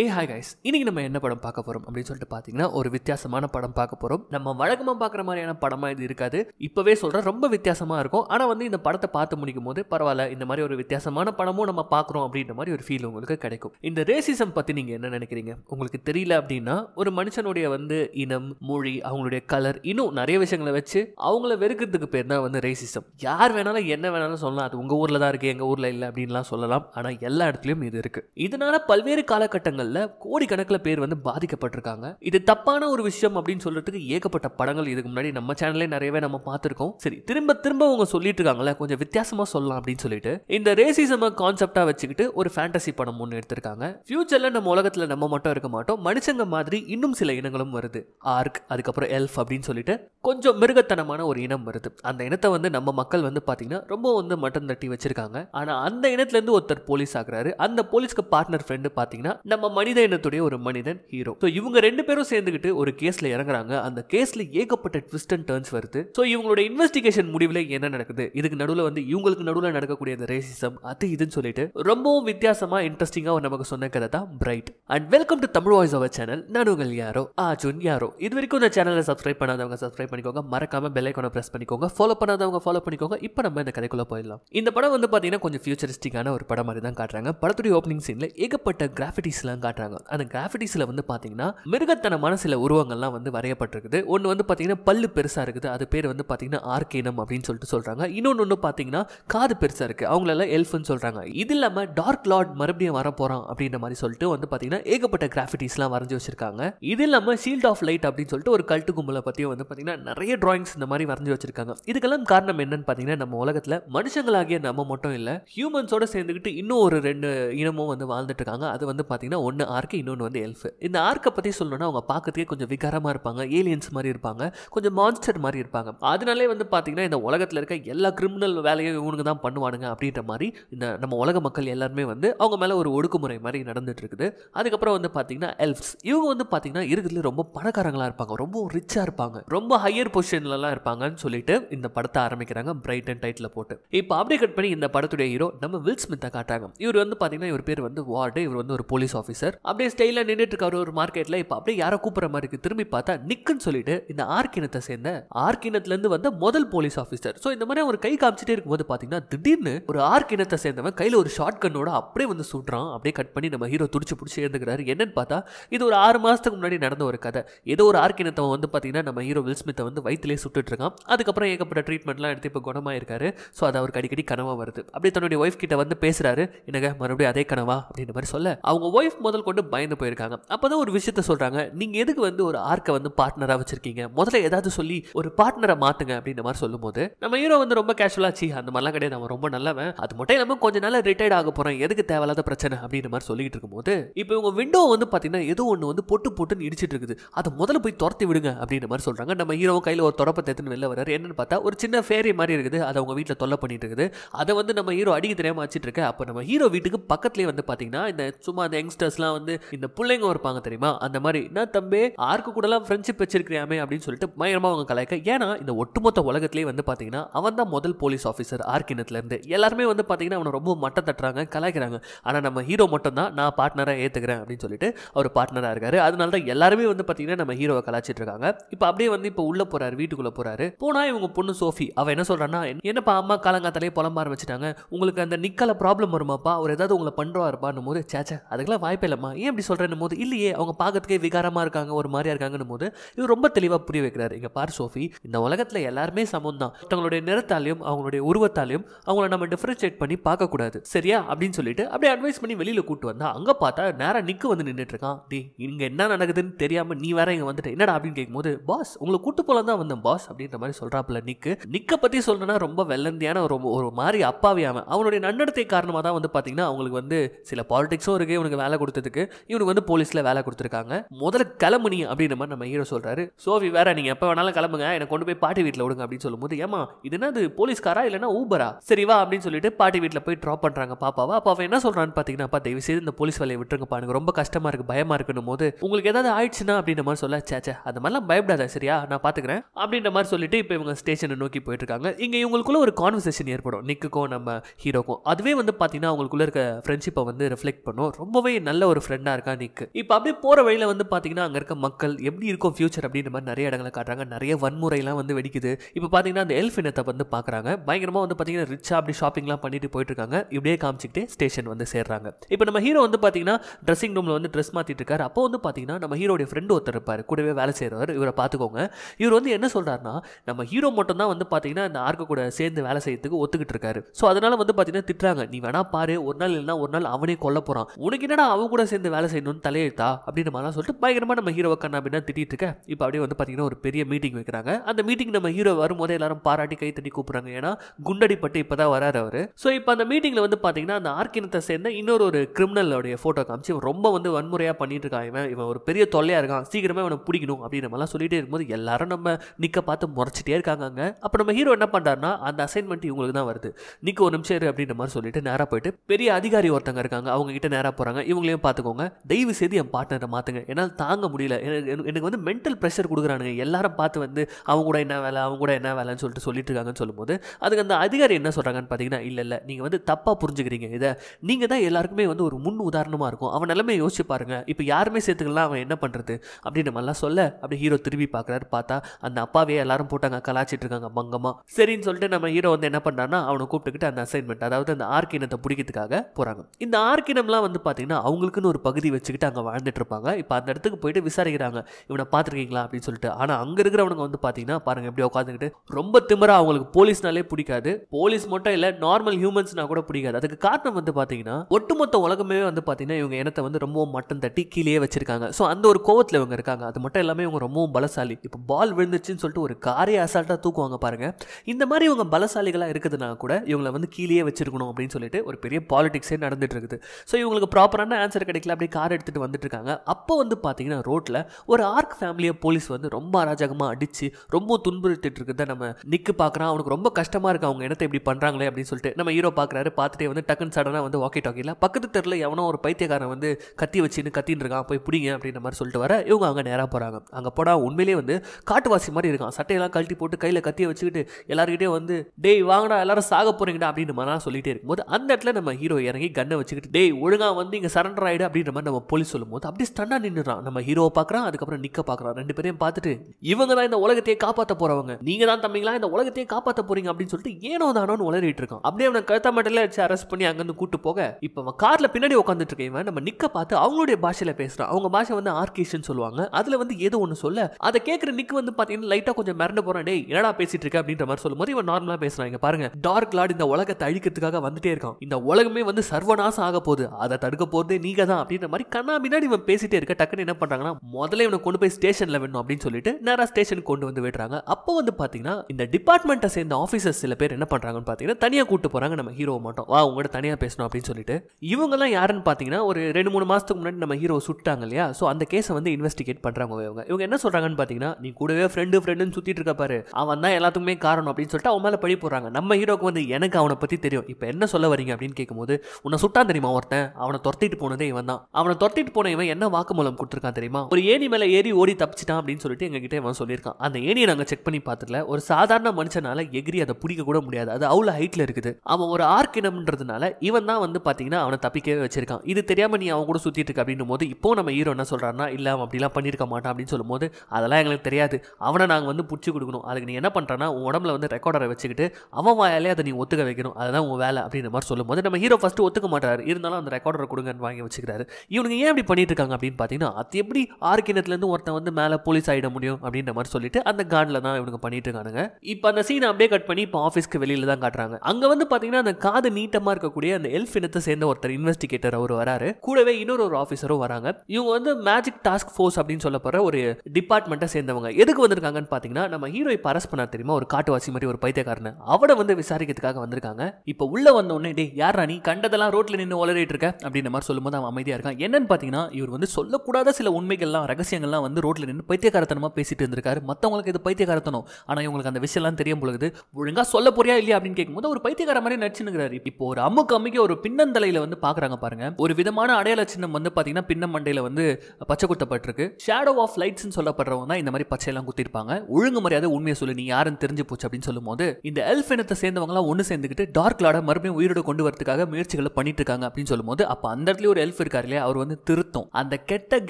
ஏ hi guys இன்றைக்கி நம்ம என்ன படம் பார்க்க போகிறோம் அப்படின்னு சொல்லிட்டு பார்த்தீங்கன்னா ஒரு வித்தியாசமான படம் பார்க்க போகிறோம் நம்ம வழக்கமாக பார்க்குற மாதிரியான படமாக இது இருக்காது. இப்போவே சொல்கிறேன் ரொம்ப வித்தியாசமாக இருக்கும். ஆனால் வந்து இந்த படத்தை பார்த்து முடிக்கும் போது பரவாயில்ல இந்த மாதிரி ஒரு வித்தியாசமான படமும் நம்ம பார்க்குறோம் அப்படின்ற மாதிரி ஒரு ஃபீல் உங்களுக்கு கிடைக்கும். இந்த ரேசிசம் பற்றி நீங்கள் என்ன நினைக்கிறீங்க? உங்களுக்கு தெரியல அப்படின்னா ஒரு மனுஷனுடைய வந்து இனம் மொழி அவங்களுடைய கலர் இன்னும் நிறைய விஷயங்களை வச்சு அவங்கள வெறுக்கிறதுக்கு பேர் தான் வந்து ரேசிசம் யார் வேணாலும் என்ன வேணாலும் சொல்லலாம். அது உங்கள் ஊரில் தான் இருக்குது எங்கள் ஊரில் இல்லை அப்படின்லாம் சொல்லலாம். ஆனால் எல்லா இடத்துலையும் இது இருக்குது இதனால பல்வேறு காலகட்டங்கள் காலகட்டங்களில் கோடிக்கணக்கில் பேர் வந்து பாதிக்கப்பட்டிருக்காங்க. இது தப்பான ஒரு விஷயம் அப்படின்னு சொல்றதுக்கு ஏகப்பட்ட படங்கள் இதுக்கு முன்னாடி நம்ம சேனல்லே நிறையவே நம்ம பார்த்துருக்கோம். சரி திரும்ப திரும்ப அவங்க சொல்லிட்டு இருக்காங்களே கொஞ்சம் வித்தியாசமா சொல்லலாம் அப்படின்னு சொல்லிட்டு. இந்த ரேசிசம கான்செப்டா வச்சுக்கிட்டு ஒரு ஃபேண்டசி படம் ஒன்று எடுத்திருக்காங்க. ஃபியூச்சரில் நம்ம உலகத்தில் நம்ம மட்டும் இருக்க மாட்டோம். மனுஷங்க மாதிரி இன்னும் சில இனங்களும் வருது. ஆர்க் அதுக்கப்புறம் எல்ஃப் அப்படின்னு சொல்லிட்டு கொஞ்சம் மிருகத்தனமான ஒரு இனம் வருது. அந்த இனத்தை வந்து நம்ம மக்கள் வந்து பார்த்தீங்கன்னா ரொம்ப வந்து மட்டம் தட்டி வச்சிருக்காங்க. ஆனால் அந்த இனத்துலேருந்து ஒருத்தர் போலீஸ் ஆகிறாரு. அந்த போலீஸ்க்கு பார்ட்னர் ஃப்ரெண்டு பாத்தீங்கன்னா நம்ம மனித இனத்துடைய ஒரு மனிதன் ஹீரோ ஸோ இவங்க ரெண்டு பேரும் சேர்ந்துக்கிட்டு ஒரு கேஸ்ல இறங்குறாங்க. அந்த கேஸ்ல ஏகப்பட்ட ட்விஸ்ட் அண்ட் டர்ன்ஸ் வருது. ஸோ இவங்களோட இன்வெஸ்டிகேஷன் முடிவில் என்ன நடக்குது? இதுக்கு நடுவில் வந்து இவங்களுக்கு நடுவில் நடக்கக்கூடிய அந்த ரேசிசம் அது இதுன்னு சொல்லிட்டு ரொம்பவும் வித்தியாசமா இன்ட்ரெஸ்டிங்காக நமக்கு சொன்ன கதை தான் pride and welcome to Tamil voice over channel நான் உங்கள் யாரோ? ஆஜுன் யாரோ? இது வரைக்கும் இந்த சேனலை சப்ஸ்கிரைப் பண்ணாதவங்க சப்ஸ்கிரைப் பண்ணிக்கோங்க. மறக்காம பெல் ஐக்கான பிரஸ் பண்ணிக்கோங்க. ஃபாலோ பண்ணாதவங்க ஃபாலோ பண்ணிக்கோங்க. இப்போ நம்ம இந்த கதைக்குள்ள போயிடலாம். இந்த படம் வந்து பார்த்தீங்கன்னா கொஞ்சம் ஃபியூச்சரிஸ்டிக்கான ஒரு படம் மாதிரி தான் காட்டுறாங்க. படத்துடைய ஓப்பனிங் சீனில் ஏகப்பட்ட கிராஃபிட்டிஸ்லாம் காட்டுறாங்க. அந்த கிராஃபிட்டிஸில் வந்து பார்த்தீங்கன்னா மிருகத்தனமான சில உருவங்கள்லாம் வந்து வரையப்பட்டிருக்குது. ஒன்று வந்து பார்த்தீங்கன்னா பல்லு பெருசாக இருக்குது. அது பேர் வந்து பார்த்தீங்கன்னா ஆர்கேனம் அப்படின்னு சொல்லிட்டு சொல்கிறாங்க இன்னொன்று ஒன்று பார்த்தீங்கன்னா காது பெருசாக இருக்குது அவங்களெல்லாம் எல்ஃபுன்னு சொல்கிறாங்க இது இல்லாமல் டார்க் லார்ட் மறுபடியும் வர போகிறான் அப்படின்ற மாதிரி சொல்லிட்டு வந்து பார்த்தீங்கன்னா ஏகப்பட்ட கிராஃபிட்டிஸ்லாம் வரைஞ்சி வச்சிருக்காங்க. இது இல்லாமல் ஷீல்ட் ஆஃப் லைட் அப்படின்னு சொல்லிட்டு ஒரு கல்ட்டு கும்பலை பற்றியும் வந்து பார்த்தீங்கன்னா நிறைய டிராயிங்ஸ் இந்த மாதிரி வரைஞ்சி வச்சிருக்காங்க. இதுக்கெல்லாம் காரணம் என்னன்னு பார்த்தீங்கன்னா நம்ம உலகத்தில் மனுஷங்களாகிய நம்ம மட்டும் இல்லை ஹியூமன்ஸோட சேர்ந்துக்கிட்டு இன்னும் ஒரு ரெண்டு இனமும் வந்து வாழ்ந்துட்டு இருக்காங்க. அது வந்து பார்த்தீங்கன்னா ஒன்று ஆர்க்கு இன்னொன்று வந்து எல்ஃப் இந்த ஆர்க்கை பற்றி சொல்லணும்னா அவங்க பார்க்கறதுக்கே கொஞ்சம் விகாரமாக இருப்பாங்க ஏலியன்ஸ் மாதிரி இருப்பாங்க கொஞ்சம் மான்ஸ்டர் மாதிரி இருப்பாங்க. அதனாலே வந்து பார்த்தீங்கன்னா இந்த உலகத்தில் இருக்க எல்லா கிரிமினல் வேலையும் இவனுக்கு தான் பண்ணுவானுங்க அப்படின்ற மாதிரி இந்த நம்ம உலக மக்கள் எல்லாருமே வந்து அவங்க மேலே ஒரு ஒடுக்குமுறை மாதிரி நடந்துட்டு இருக்குது அதுக்கப்புறம் வந்து பார்த்தீங்கன்னா எல்ஃப்ஸ் இவங்க வந்து பார்த்தீங்கன்னா இருக்கிறதுல ரொம்ப பணக்காரங்களாக இருப்பாங்க ரொம்ப ரிச்சாக இருப்பாங்க. ரொம்ப ஹையர் பொசிஷன்லலாம் இருப்பாங்கன்னு சொல்லிட்டு இந்த படத்தை ஆரம்பிக்கிறாங்க பிரைட் அண்ட் டைட்டில் போட்டு. இப்போ அப்படியே கட் பண்ணி இந்த படத்துடைய ஹீரோ நம்ம வில் ஸ்மித்தை காட்டுறாங்க. இவர் வந்து பார்த்தீங்கன்னா இவர் பேர் வந்து வார்டு இவர் வந்து ஒரு போலீஸ் ஆஃபீஸர் அப்படியே ஸ்டைலில் நின்றுட்டு இருக்காரு ஒரு மார்க்கெட்டில் இப்போ அப்படியே யாரோ கூப்பிட்ற மாதிரி இருக்கு. திரும்பி பார்த்தா நிக்குன்னு சொல்லிட்டு இந்த ஆர்க்கினத்தை சேர்ந்த ஆர்கினத்துலேருந்து வந்த முதல் போலீஸ் ஆஃபீஸர் ஸோ இந்த மாதிரி ஒரு கை காமிச்சிட்டே இருக்கும்போது பார்த்தீங்கன்னா திடீர்னு ஒரு ஆர்க்கினத்தை சேர்ந்தவன் கையில் ஒரு ஷார்ட் கன்னோட அப்படியே வந்து சுடுறான். அப்படியே கட் பண்ணி நம்ம ஹீரோ துடிச்சு பிடிச்சி எழுந்துக்கிறாரு என்னன்னு பார்த்தா இது ஒரு ஆறு மாதத்துக்கு முன்னாடி நடந்த ஒரு கதை. ஏதோ ஒரு ஆர்கினத்தை வந்து பார்த்தீங்கன்னா நம்ம ஹீரோ வில் ஸ்மித்தை வந்து வயிற்றுலேயே சுட்டுட்டு இருக்கான் அதுக்கப்புறம் ஏகப்பட்ட ட்ரீட்மெண்ட்லாம் எடுத்து இப்போ குணமாயிருக்காரு. ஸோ அது அவருக்கு அடிக்கடி கனவாக வருது. அப்படியே தன்னுடைய ஒய்ஃப் கிட்ட வந்து பேசுறாரு. என்னங்க மறுபடியும் அதே கனவா? அப்படின்ற மாதிரி சொல்ல. அவங்க ஒய்ஃப் முதல் கொண்டு பயந்து போயிருக்காங்க. அப்பதான் ஒரு விஷயத்த சொல்றாங்க நீங்க எதுக்கு வந்து ஒரு ஆர்க்கை வந்து பார்ட்னரா வச்சிருக்கீங்க? முதல்ல ஏதாவது சொல்லி ஒரு பார்ட்னரை மாத்துங்க அப்படின்ற மாதிரி சொல்லும்போது நம்ம ஹீரோ வந்து ரொம்ப கேஷுவலாக சி அந்த மாதிரிலாம் கிடையாது. அவன் ரொம்ப நல்லவன். அது மட்டும் இல்லாமல் கொஞ்ச நாள் ரிட்டையர்ட் ஆக போறேன். எதுக்கு தேவையில்லாத பிரச்சனை? அப்படின்ற மாதிரி சொல்லிட்டு இருக்கும்போது இப்போ இவங்க விண்டோ வந்து பாத்தீங்கன்னா ஏதோ ஒன்று வந்து பொட்டு பொட்டுன்னு இடிச்சிட்டு இருக்குது. அதை முதல்ல போய் துரத்தி விடுங்க அப்படின்ற மாதிரி சொல்றாங்க. நம்ம ஹீரோ கையில் ஒரு தொடப்பத்தை எடுத்துன்னு வெளில வர்றாரு. என்னன்னு பார்த்தா ஒரு சின்ன ஃபேரி மாதிரி இருக்குது. அதை அவங்க வீட்டில் தொல்லை பண்ணிட்டு இருக்குது. அதை வந்து நம்ம ஹீரோ அடிக்க தெரியாம வச்சுட்டு இருக்க. அப்போ நம்ம ஹீரோ வீட்டுக்கு பக்கத்துலேயே வந்து பார்த்தீங்கன்னா இந்த சும்மா அந்த யங்ஸ்டர்ஸ்லாம் வந்து இந்த பிள்ளைங்க இருப்பாங்க தெரியுமா? அந்த மாதிரி என்ன தம்பி ஆர்க்கு கூடலாம் ஃப்ரெண்ட்ஷிப் வச்சிருக்கிறியாமே? அப்படின்னு சொல்லிட்டு பயங்கரமாக அவங்க கலாய்க்க. ஏன்னா இந்த ஒட்டுமொத்த உலகத்திலேயே வந்து பார்த்தீங்கன்னா அவன் தான் முதல் போலீஸ் ஆஃபீஸர் ஆர்க்கினத்துல இருந்து எல்லாருமே வந்து பார்த்தீங்கன்னா அவனை ரொம்ப மட்டம் தட்டுறாங்க கலாய்க்கிறாங்க. ஆனால் நம்ம ஹீரோ மட்டும் தான் நான் பார்ட்னராக ஏற்றுக்கிறேன் அப்படின்னு சொல்லிட்டு அவர் பார்ட்னராக இருக்காரு. அதனால தான் எல்லாருமே வந்து பார்த்தீங்கன்னா நம்ம ஹீரோவை கலாச்சிட்டு இருக்காங்க. இப்போ அப்படியே வந்து இப்போ உள்ளே போகிறாரு வீட்டுக்குள்ளே போறாரு. போனா இவங்க பொண்ணு சோஃபி அவன் என்ன சொல்கிறான்னா என்னப்பா அம்மா காலங்காத்தாலே புலம்ப ஆரம்பிச்சிட்டாங்க. உங்களுக்கு அந்த நிக்கல ப்ராப்ளம் வருமாப்பா? அவர் ஏதாவது உங்களை பண்ணுவாருப்பான்னும் போது சேச்சே அதுக்கெல்லாம் வாய்ப்பு இல்லைம்மா. ஏன் இப்படி சொல்றேன்னும் போது இல்லையே அவங்க பார்க்கறதுக்கே விகாரமா இருக்காங்க ஒரு மாதிரியா இருக்காங்கன்னும் போது இவர் ரொம்ப தெளிவா புரிய வைக்கிறாரு. இங்க பார் சோஃபி இந்த உலகத்துல எல்லாருமே சமம் தான். தங்களுடைய நிறத்தாலையும் அவங்களுடைய உருவத்தாலையும் அவங்கள நம்ம டிஃப்ரென்ஷியேட் பண்ணி பார்க்கக்கூடாது. சரியா? அப்படின்னு சொல்லிட்டு அப்படியே அட்வைஸ் பண்ணி வெளியில கூட்டு வந்தா அங்க பார்த்தா நேரா நிக்கு வந்து நின்றுட்டு இருக்கான். டே இங்க என்ன நடக்குதுன்னு தெரியாம நீ வேற இங்க வந்துட்டு. என்னடா? அப்படின்னு கேட்கும்போது பாஸ் உங்களை கூட்டு போல தான் வந்தேன் பாஸ் அப்படின்ற மாதிரி சொல்றாப்புல நிக்கு. நிக்க பத்தி சொல்லணும்னா ரொம்ப வெள்ளந்தியான ஒரு ஒரு மாதிரி அப்பாவி அவன். அவனுடைய நன்னடத்தை காரணமாக தான் வந்து பார்த்தீங்கன்னா அவங்களுக்கு வந்து சில பாலிடிக்ஸும் இருக்குது இவனுக்கு வேலை கொடுத்ததுக்கு இவனுக்கு வந்து போலீஸில் வேலை கொடுத்துருக்காங்க. முதல்ல கிளம்புனி அப்படின்ற மாதிரி நம்ம ஹீரோ சொல்றாரு. சோவி வேற நீங்க எப்போ வேணாலும் கிளம்புங்க. என்னை கொண்டு போய் பாட்டி வீட்டில் விடுங்க அப்படின்னு சொல்லும்போது ஏமா இது என்னது போலீஸ்காரா இல்லைனா ஊபரா? சரி வா அப்படின்னு சொல்லிட்டு பாட்டி வீட்டில் போய் ட்ராப் பண்றாங்க பாப்பாவா. அப்போ அவன் என்ன சொல்றான்னு பார்த்தீங்கன்னா தயவு செய்து இந்த போலீஸ் வேலையை விட்டுருங்கப்பா. எனக்கு ரொம்ப கஷ்டமா இருக்கு பயமா இருக்குன்னு போது உங்களுக்கு ஏதாவது ஆயிடுச்சுன்னா அப்படின்ற மாதிரி சொல்ல சேச்சே அது மாதிரிலாம் பயப்படாத சரியா? நான் பார்த்துக்கிறேன் அப்படின்ற மாதிரி சொல்லிட்டு இப்போ இவங்க ஸ்டேஷனை நோக்கி போயிட்டு இருக்காங்க இங்க இவங்களுக்குள்ள ஒரு கான்வர்சேஷன் ஏற்படும். நிக்குக்கும் நம்ம ஹீரோக்கும். அதுவே வந்து பார்த்தீங்கன்னா அவங்களுக்குள்ள இருக்க ஃப்ரெண்ட்ஷிப்பை வந்து ரிஃப்ளெக்ட் பண்ணும். ரொம்பவே நல்ல நல்ல ஒரு ஃப்ரெண்டாக இருக்கா நிக்கு. இப்போ அப்படியே போகிற வழியில் வந்து பார்த்தீங்கன்னா அங்கே இருக்க மக்கள் எப்படி இருக்கும் ஃபியூச்சர் அப்படின்ற மாதிரி நிறைய இடங்களை காட்டுறாங்க. நிறைய வன்முறைலாம் வந்து வெடிக்குது. இப்போ பார்த்தீங்கன்னா அந்த எல்ஃப் இனத்தை வந்து பார்க்குறாங்க பயங்கரமாக வந்து பார்த்தீங்கன்னா ரிச்சாக அப்படி ஷாப்பிங்லாம் பண்ணிட்டு போயிட்டு இருக்காங்க இப்படியே காமிச்சிக்கிட்டே ஸ்டேஷன் வந்து சேர்றாங்க. இப்போ நம்ம ஹீரோ வந்து பார்த்தீங்கன்னா ட்ரெஸ்ஸிங் ரூமில் வந்து ட்ரெஸ் மாற்றிட்டு இருக்காரு அப்போ வந்து பார்த்தீங்கன்னா நம்ம ஹீரோடைய ஃப்ரெண்டு ஒருத்தர் இருப்பார். கூடவே வேலை செய்கிறவர் இவரை பார்த்துக்கோங்க இவர் வந்து என்ன சொல்கிறாருன்னா நம்ம ஹீரோ மட்டும் தான் வந்து பார்த்தீங்கன்னா இந்த ஆர்க்கு கூட சேர்ந்து வேலை செய்யறதுக்கு ஒத்துக்கிட்டு இருக்காரு ஸோ அதனால வந்து பார்த்தீங்கன்னா திட்டுறாங்க. நீ வேணா பாரு. ஒரு நாள் இல்லைனா ஒரு நாள் அவனே கொல்ல போகிறான் உனக்கு என்னடா அவன் கூட சேர்ந்து வேலை செய்யணும்னு தலையெழுத்தா? அப்படின்ற மாதிரிலாம் சொல்லிட்டு பயங்கரமாக நம்ம ஹீரோவை கண்ணா அப்படின்னா திட்டிட்டு இருக்கேன் இப்போ அப்படியே வந்து பார்த்தீங்கன்னா ஒரு பெரிய மீட்டிங் வைக்கிறாங்க. அந்த மீட்டிங் நம்ம ஹீரோ வரும்போதே எல்லாரும் பாராட்டி கை தட்டி கூப்பிட்றாங்க. ஏன்னா குண்டடிப்பட்டு இப்போ தான் வராரு அவர். ஸோ இப்போ அந்த மீட்டிங்கில் வந்து பார்த்தீங்கன்னா அந்த ஆர்கினத்தை சேர்ந்த இன்னொரு ஒரு கிரிமினலோடைய ஃபோட்டோ காமிச்சு இவன் ரொம்ப வந்து வன்முறையாக பண்ணிட்டு இருக்கான். இவன் இவன் ஒரு பெரிய தொல்லையாக இருக்கான். சீக்கிரமாக இவனை பிடிக்கணும் அப்படின்ற மாதிரிலாம் சொல்லிட்டே இருக்கும்போது எல்லாரும் நம்ம நிக்க பார்த்து முறைச்சிட்டே இருக்காங்க அங்கே. அப்போ நம்ம ஹீரோ என்ன பண்ணுறாருனா அந்த அசைன்மெண்ட் இவங்களுக்கு தான் வருது. நிக்க ஒரு நிமிஷம் இரு அப்படின்ற மாதிரி சொல்லிட்டு நேராக போயிட்டு பெரிய அதிகாரி ஒருத்தங்க இருக்காங்க. அவங்க கிட்ட நேராக போகிறாங்க இவங்களையும் பார்த்துக்கோங்க. தயவு செய்து என் பார்ட்னரை மாற்றுங்க என்னால் தாங்க முடியல. எனக்கு எனக்கு- வந்து மென்டல் ப்ரெஷர் கொடுக்குறானுங்க. எல்லாரும் பார்த்து வந்து அவங்க கூட என்ன வேலை? அவங்க கூட என்ன வேலைன்னு சொல்லிட்டு சொல்லிட்டு இருக்காங்கன்னு சொல்லும்போது அதுக்கு அந்த அதிகாரி என்ன சொல்கிறாங்கன்னு பார்த்தீங்கன்னா இல்லை இல்லை. நீங்கள் வந்து தப்பாக புரிஞ்சுக்கிறீங்க. இதை நீங்கள் தான் எல்லாருக்குமே வந்து ஒரு முன் உதாரணமாக இருக்கும். அவன் நிலமே யோசிச்சு பாருங்க. இப்போ யாருமே சேர்த்துக்கலாம் அவன் என்ன பண்ணுறது அப்படின்னு மாதிரிலாம் சொல்ல அப்படி ஹீரோ திரும்பி பார்க்குறாரு. பார்த்தா அந்த அப்பாவே எல்லாரும் போட்டாங்க. கலாச்சிட்டு இருக்காங்க பங்கமாக சரின்னு சொல்லிட்டு நம்ம ஹீரோ வந்து என்ன பண்ணுறான்னா அவனை கூப்பிட்டுக்கிட்டு அந்த அசைன்மெண்ட் அதாவது அந்த ஆர்க்கினத்தை பிடிக்கிறதுக்காக போகிறாங்க இந்த ஆர்க்கினம்லாம் வந்து பார்த்தீங்கன்னா அவங்களுக்குன்னு ஒரு பகுதி வச்சுக்கிட்டு அங்கே வாழ்ந்துட்டு இருப்பாங்க இப்போ அந்த இடத்துக்கு போயிட்டு விசாரிக்கிறாங்க. இவனை பார்த்துருக்கீங்களா? அப்படின்னு சொல்லிட்டு. ஆனால் அங்கே இருக்கிறவனுங்க வந்து பார்த்தீங்கன்னா பாருங்க எப்படி உட்காந்துக்கிட்டு ரொம்ப திமராக அவங்களுக்கு போலீஸ்னாலே பிடிக்காது. போலீஸ் மட்டும் இல்லை நார்மல் ஹியூமன்ஸ்னா கூட பிடிக்காது. அதுக்கு காரணம் வந்து பார்த்தீங்கன்னா ஒட்டுமொத்த உலகமே வந்து பார்த்தீங்கன்னா இவங்க இனத்தை வந்து ரொம்பவும் மட்டம் தட்டி கீழே வச்சிருக்காங்க. ஸோ அந்த ஒரு கோவத்தில் இவங்க இருக்காங்க. அது மட்டும் எல்லாமே இவங்க ரொம்பவும் பலசாலி. இப்போ பால் விழுந்துச்சுன்னு சொல்லிட்டு ஒரு காரை அசால்ட்டாக தூக்குவாங்க பாருங்க. இந்த மாதிரி இவங்க பலசாலிகளாக இருக்குதுன்னா கூட இவங்களை வந்து கீழே வச்சிருக்கணும் அப்படின்னு சொல்லிட்டு ஒரு பெரிய பாலிடிக்ஸே நடந்துட்டு இருக்குது ஸோ இவங்களுக்கு ப்ராப்பரான ஆன்சர் கிடைக்கல அப்படியே கார் எடுத்துகிட்டு வந்துட்டு இருக்காங்க அப்போ வந்து பார்த்தீங்கன்னா ரோட்டில் ஒரு ஆர்க் ஃபேமிலியை போலீஸ் வந்து ரொம்ப அராஜகமாக அடித்து ரொம்ப துன்புறுத்திட்டு இருக்கிறத நம்ம நிற்கு பார்க்குறான் அவனுக்கு ரொம்ப கஷ்டமாக இருக்கு. அவங்க இடத்த இப்படி பண்ணுறாங்களே அப்படின்னு சொல்லிட்டு நம்ம ஹீரோ பார்க்குறாரு பார்த்துட்டே வந்து டக்குன்னு சடனாக வந்து வாக்கி டாக்கியில் பக்கத்து தெருல எவனோ ஒரு பைத்தியக்காரன் வந்து கத்தி வச்சுன்னு கத்தின்னு இருக்கான். போய் பிடிங்க அப்படின்ற மாதிரி சொல்லிட்டு வர இவங்க அங்கே நேராக போகிறாங்க அங்கே போனால் உண்மையிலேயே வந்து காட்டுவாசி மாதிரி இருக்கான். சட்டையெல்லாம் கழட்டி போட்டு கையில் கத்தியை வச்சுக்கிட்டு எல்லாருக்கிட்டே வந்து டேய் வாங்கடா எல்லாரும் சாக போறீங்கடா அப்படின்னு மாதிரிலாம் சொல்லிட்டே இருக்கும்போது அந்த இடத்துல நம்ம ஹீரோ இறங்கி கண்ணை வச்சுக்கிட்டு டேய் ஒழுங்காக வந்து இங்கே சரண்டர் ஆயிடு அப்படின்ற மாதிரி நம்ம போலீஸ் சொல்லும்போது அப்படியே ஸ்டன்னா நின்றுறான் நம்ம ஹீரோவை பார்க்குறான் அதுக்கப்புறம் நிக்க பார்க்குறான். ரெண்டு பேரையும் பார்த்துட்டு இவங்க தான் இந்த உலகத்தையே காப்பாற்ற போறவங்க. நீங்க தான் தம்பிங்களா இந்த உலகத்தையே காப்பாற்ற போறீங்க அப்படின்னு சொல்லிட்டு ஏனோ தானோன்னு உளறிட்டு இருக்கான். அப்படியே அவனை கழுத்தா மட்டில் வச்சு அரெஸ்ட் பண்ணி அங்கேருந்து கூட்டு போக இப்போ அவன் கார்ல பின்னாடி உட்காந்துட்டு இருக்கேன் நம்ம நிக்க பார்த்து அவங்களுடைய பாஷையில பேசுறான். அவங்க பாஷை வந்து ஆர்கேஷன் சொல்லுவாங்க. அதுல வந்து ஏதோ ஒன்று சொல்ல அதை கேட்குற நிக்கு வந்து பார்த்தீங்கன்னா லைட்டாக கொஞ்சம் மிரண்டு போறான். டேய் என்னடா பேசிட்டு இருக்க? அப்படின்ற மாதிரி சொல்லும்போது இவன் நார்மலாக பேசுறான். இங்க பாருங்க டார்க் லார்ட் இந்த உலகத்தை அழிக்கிறதுக்காக வந்துட்டே இருக்கான். இந்த உலகமே வந்து சர்வநாசம் ஆக போகுது. அதை தடுக்க போறதே நீங்க தான் அப்படின்ற மாதிரி கண்ணா பின்னாடி இவன் பேசிட்டே இருக்க டக்குன்னு என்ன பண்றாங்கன்னா முதல்ல இவனை கொண்டு போய் ஸ்டேஷன்ல வேணும் அப்படின்னு சொல்லிட்டு நேரா ஸ்டேஷனுக்கு கொண்டு வந்து விடுறாங்க. அப்போ வந்து பாத்தீங்கன்னா இந்த டிபார்ட்மெண்ட்டை சேர்ந்த ஆஃபீஸர்ஸ் சில பேர் என்ன பண்றாங்கன்னு பாத்தீங்கன்னா தனியா கூட்டு போறாங்க. நம்ம ஹீரோ மட்டும் வா உங்கள்கிட்ட தனியா பேசணும் அப்படின்னு சொல்லிட்டு. இவங்கெல்லாம் யாருன்னு பாத்தீங்கன்னா ஒரு ரெண்டு மூணு மாசத்துக்கு முன்னாடி நம்ம ஹீரோ சுட்டாங்க இல்லையா? ஸோ அந்த கேஸை வந்து இன்வெஸ்டிகேட் பண்றாங்க இவங்க. இவங்க என்ன சொல்றாங்கன்னு பாத்தீங்கன்னா நீ கூடவே ஃப்ரெண்டு ஃப்ரெண்டுன்னு சுத்திட்டு இருக்க பாரு. அவன் தான் எல்லாத்துக்குமே காரணம் அப்படின்னு சொல்லிட்டு அவன் மேல பழி போடுறாங்க. நம்ம ஹீரோக்கு வந்து எனக்கு அவனை பத்தி தெரியும். இப்போ என்ன சொல்ல வரீங்க அப்படின்னு கேட்கும்போது உன்னை சுட்டான் தெரியுமா ஒருத்தன்? அவனை துரத்திட்டு போனது இவன் தான் அவனை துரத்திட்டு போன இவன் என்ன வாக்குமூலம் கொடுத்துருக்கான் தெரியுமா? ஒரு ஏணி மேல ஏறி ஓடி தப்பிச்சிட்டான் அப்படின்னு சொல்லிட்டு எங்ககிட்ட இவன் சொல்லியிருக்கான். அந்த ஏணியை நாங்கள் செக் பண்ணி பார்த்துல ஒரு சாதாரண மனுஷனால எகிரி அதை பிடிக்க கூட முடியாது. அது அவ்வளோ ஹைட்ல இருக்குது. அவன் ஒரு ஆர்க்கினம்ன்றதுனால இவன் தான் வந்து பாத்தீங்கன்னா அவனை தப்பிக்கவே வச்சிருக்கான். இது தெரியாம நீ அவன் கூட சுத்திட்டு இருக்க அப்படின்னும் போது இப்போ நம்ம ஹீரோ என்ன சொல்றான்னா இல்ல அவன் அப்படிலாம் பண்ணியிருக்க மாட்டான் அப்படின்னு சொல்லும்போது அதெல்லாம் எங்களுக்கு தெரியாது. அவனை நாங்கள் வந்து பிடிச்சி கொடுக்கணும். அதுக்கு நீ என்ன பண்றனா உன் உடம்புல வந்து ரெக்கார்டரை வச்சுக்கிட்டு அவன் வாயாலே அதை நீ ஒத்துக்க வைக்கணும். அதுதான் உன் வேலை அப்படின்ற மாதிரி சொல்லும்போது நம்ம ஹீரோ ஃபர்ஸ்ட் ஒத்துக்க மாட்டாரு. இருந்தாலும் அந்த ரெக்கார்டரை கொடுங்கன்னு வாங்கி ஆரம்பிச்சுக்கிறாரு இவனுங்க ஏன் இப்படி பண்ணிட்டு இருக்காங்க அப்படின்னு பார்த்தீங்கன்னா அது எப்படி ஆர்கினத்துலேருந்து ஒருத்தன் வந்து மேலே போலீஸ் ஆகிட முடியும் அப்படின்ற மாதிரி சொல்லிட்டு அந்த கார்டில் தான் இவனுங்க பண்ணிட்டு இருக்கானுங்க இப்போ அந்த சீனை அப்படியே கட் பண்ணி இப்போ ஆஃபீஸ்க்கு வெளியில் தான் காட்டுறாங்க. அங்கே வந்து பார்த்தீங்கன்னா அந்த காது நீட்டமாக இருக்கக்கூடிய அந்த எல்ஃப் இனத்தை சேர்ந்த ஒருத்தர் இன்வெஸ்டிகேட்டர் அவர் வராரு. கூடவே இன்னொரு ஒரு ஆஃபீஸரும் வராங்க. இவங்க வந்து மேஜிக் டாஸ்க் ஃபோர்ஸ் அப்படின்னு சொல்லப்படுற ஒரு டிபார்ட்மெண்ட்டை சேர்ந்தவங்க. எதுக்கு வந்திருக்காங்கன்னு பார்த்தீங்கன்னா நம்ம ஹீரோ இப்போ தெரியுமா? ஒரு காட்டுவாசி மாதிரி ஒரு பைத்தியக்காரன். அவனை வந்து விசாரிக்கிறதுக்காக வந்திருக்காங்க. இப்போ உள்ள வந்த உடனே டே யார் ராணி கண்டதெல்லாம் ரோட்டில் நின்று உளறிட்டு இருக்க? அப்படின்ற மாதிரி சொல்லும்போது அமைதியாக இருக்கான். என்னன்னு பார்த்தீங்கன்னா இவர் வந்து சொல்லக்கூடாத சில உண்மைகள்லாம் ரகசியங்கள்லாம் வந்து ரோட்டில் நின்று பைத்தியகாரத்தனமாக பேசிட்டு இருந்திருக்காரு. மற்றவங்களுக்கு இது பைத்தியக்காரத்தனம். ஆனால் இவங்களுக்கு அந்த விஷயம்லாம் தெரியும் பொழுது ஒழுங்காக சொல்ல போறியா இல்லையா அப்படின்னு கேட்கும்போது ஒரு பைத்தியக்கார மாதிரி நடிச்சுனுங்கிறாரு இப்போ ஒரு அம்முக்கு அம்மிக்கு ஒரு பின்னந்தலையில வந்து பார்க்குறாங்க பாருங்க. ஒரு விதமான அடையாள சின்னம் வந்து பார்த்தீங்கன்னா பின்ன மண்டையில் வந்து பச்சை குத்தப்பட்டிருக்கு. ஷேடோ ஆஃப் லைட்ஸ்னு சொல்லப்படுறவங்க தான் இந்த மாதிரி பச்சையெல்லாம் குத்திருப்பாங்க. ஒழுங்கு மரியாதை உண்மையை சொல்லு நீ யாருன்னு தெரிஞ்சு போச்சு அப்படின்னு சொல்லும்போது இந்த எல்ஃப் இனத்தை சேர்ந்தவங்களாம் ஒன்று சேர்ந்துக்கிட்டு டார்க் லாட மறுபடியும் உயிரோட கொண்டு வரதுக்காக முயற்சிகளை பண்ணிட்டு இருக்காங்க அப்படின்னு சொல்லும்போது அப்போ அந்த இடத்துல ஒரு எல்ஃப் எல்ஃப் இருக்கார் இல்லையா? அவர் வந்து திருத்தம். அந்த கெட்ட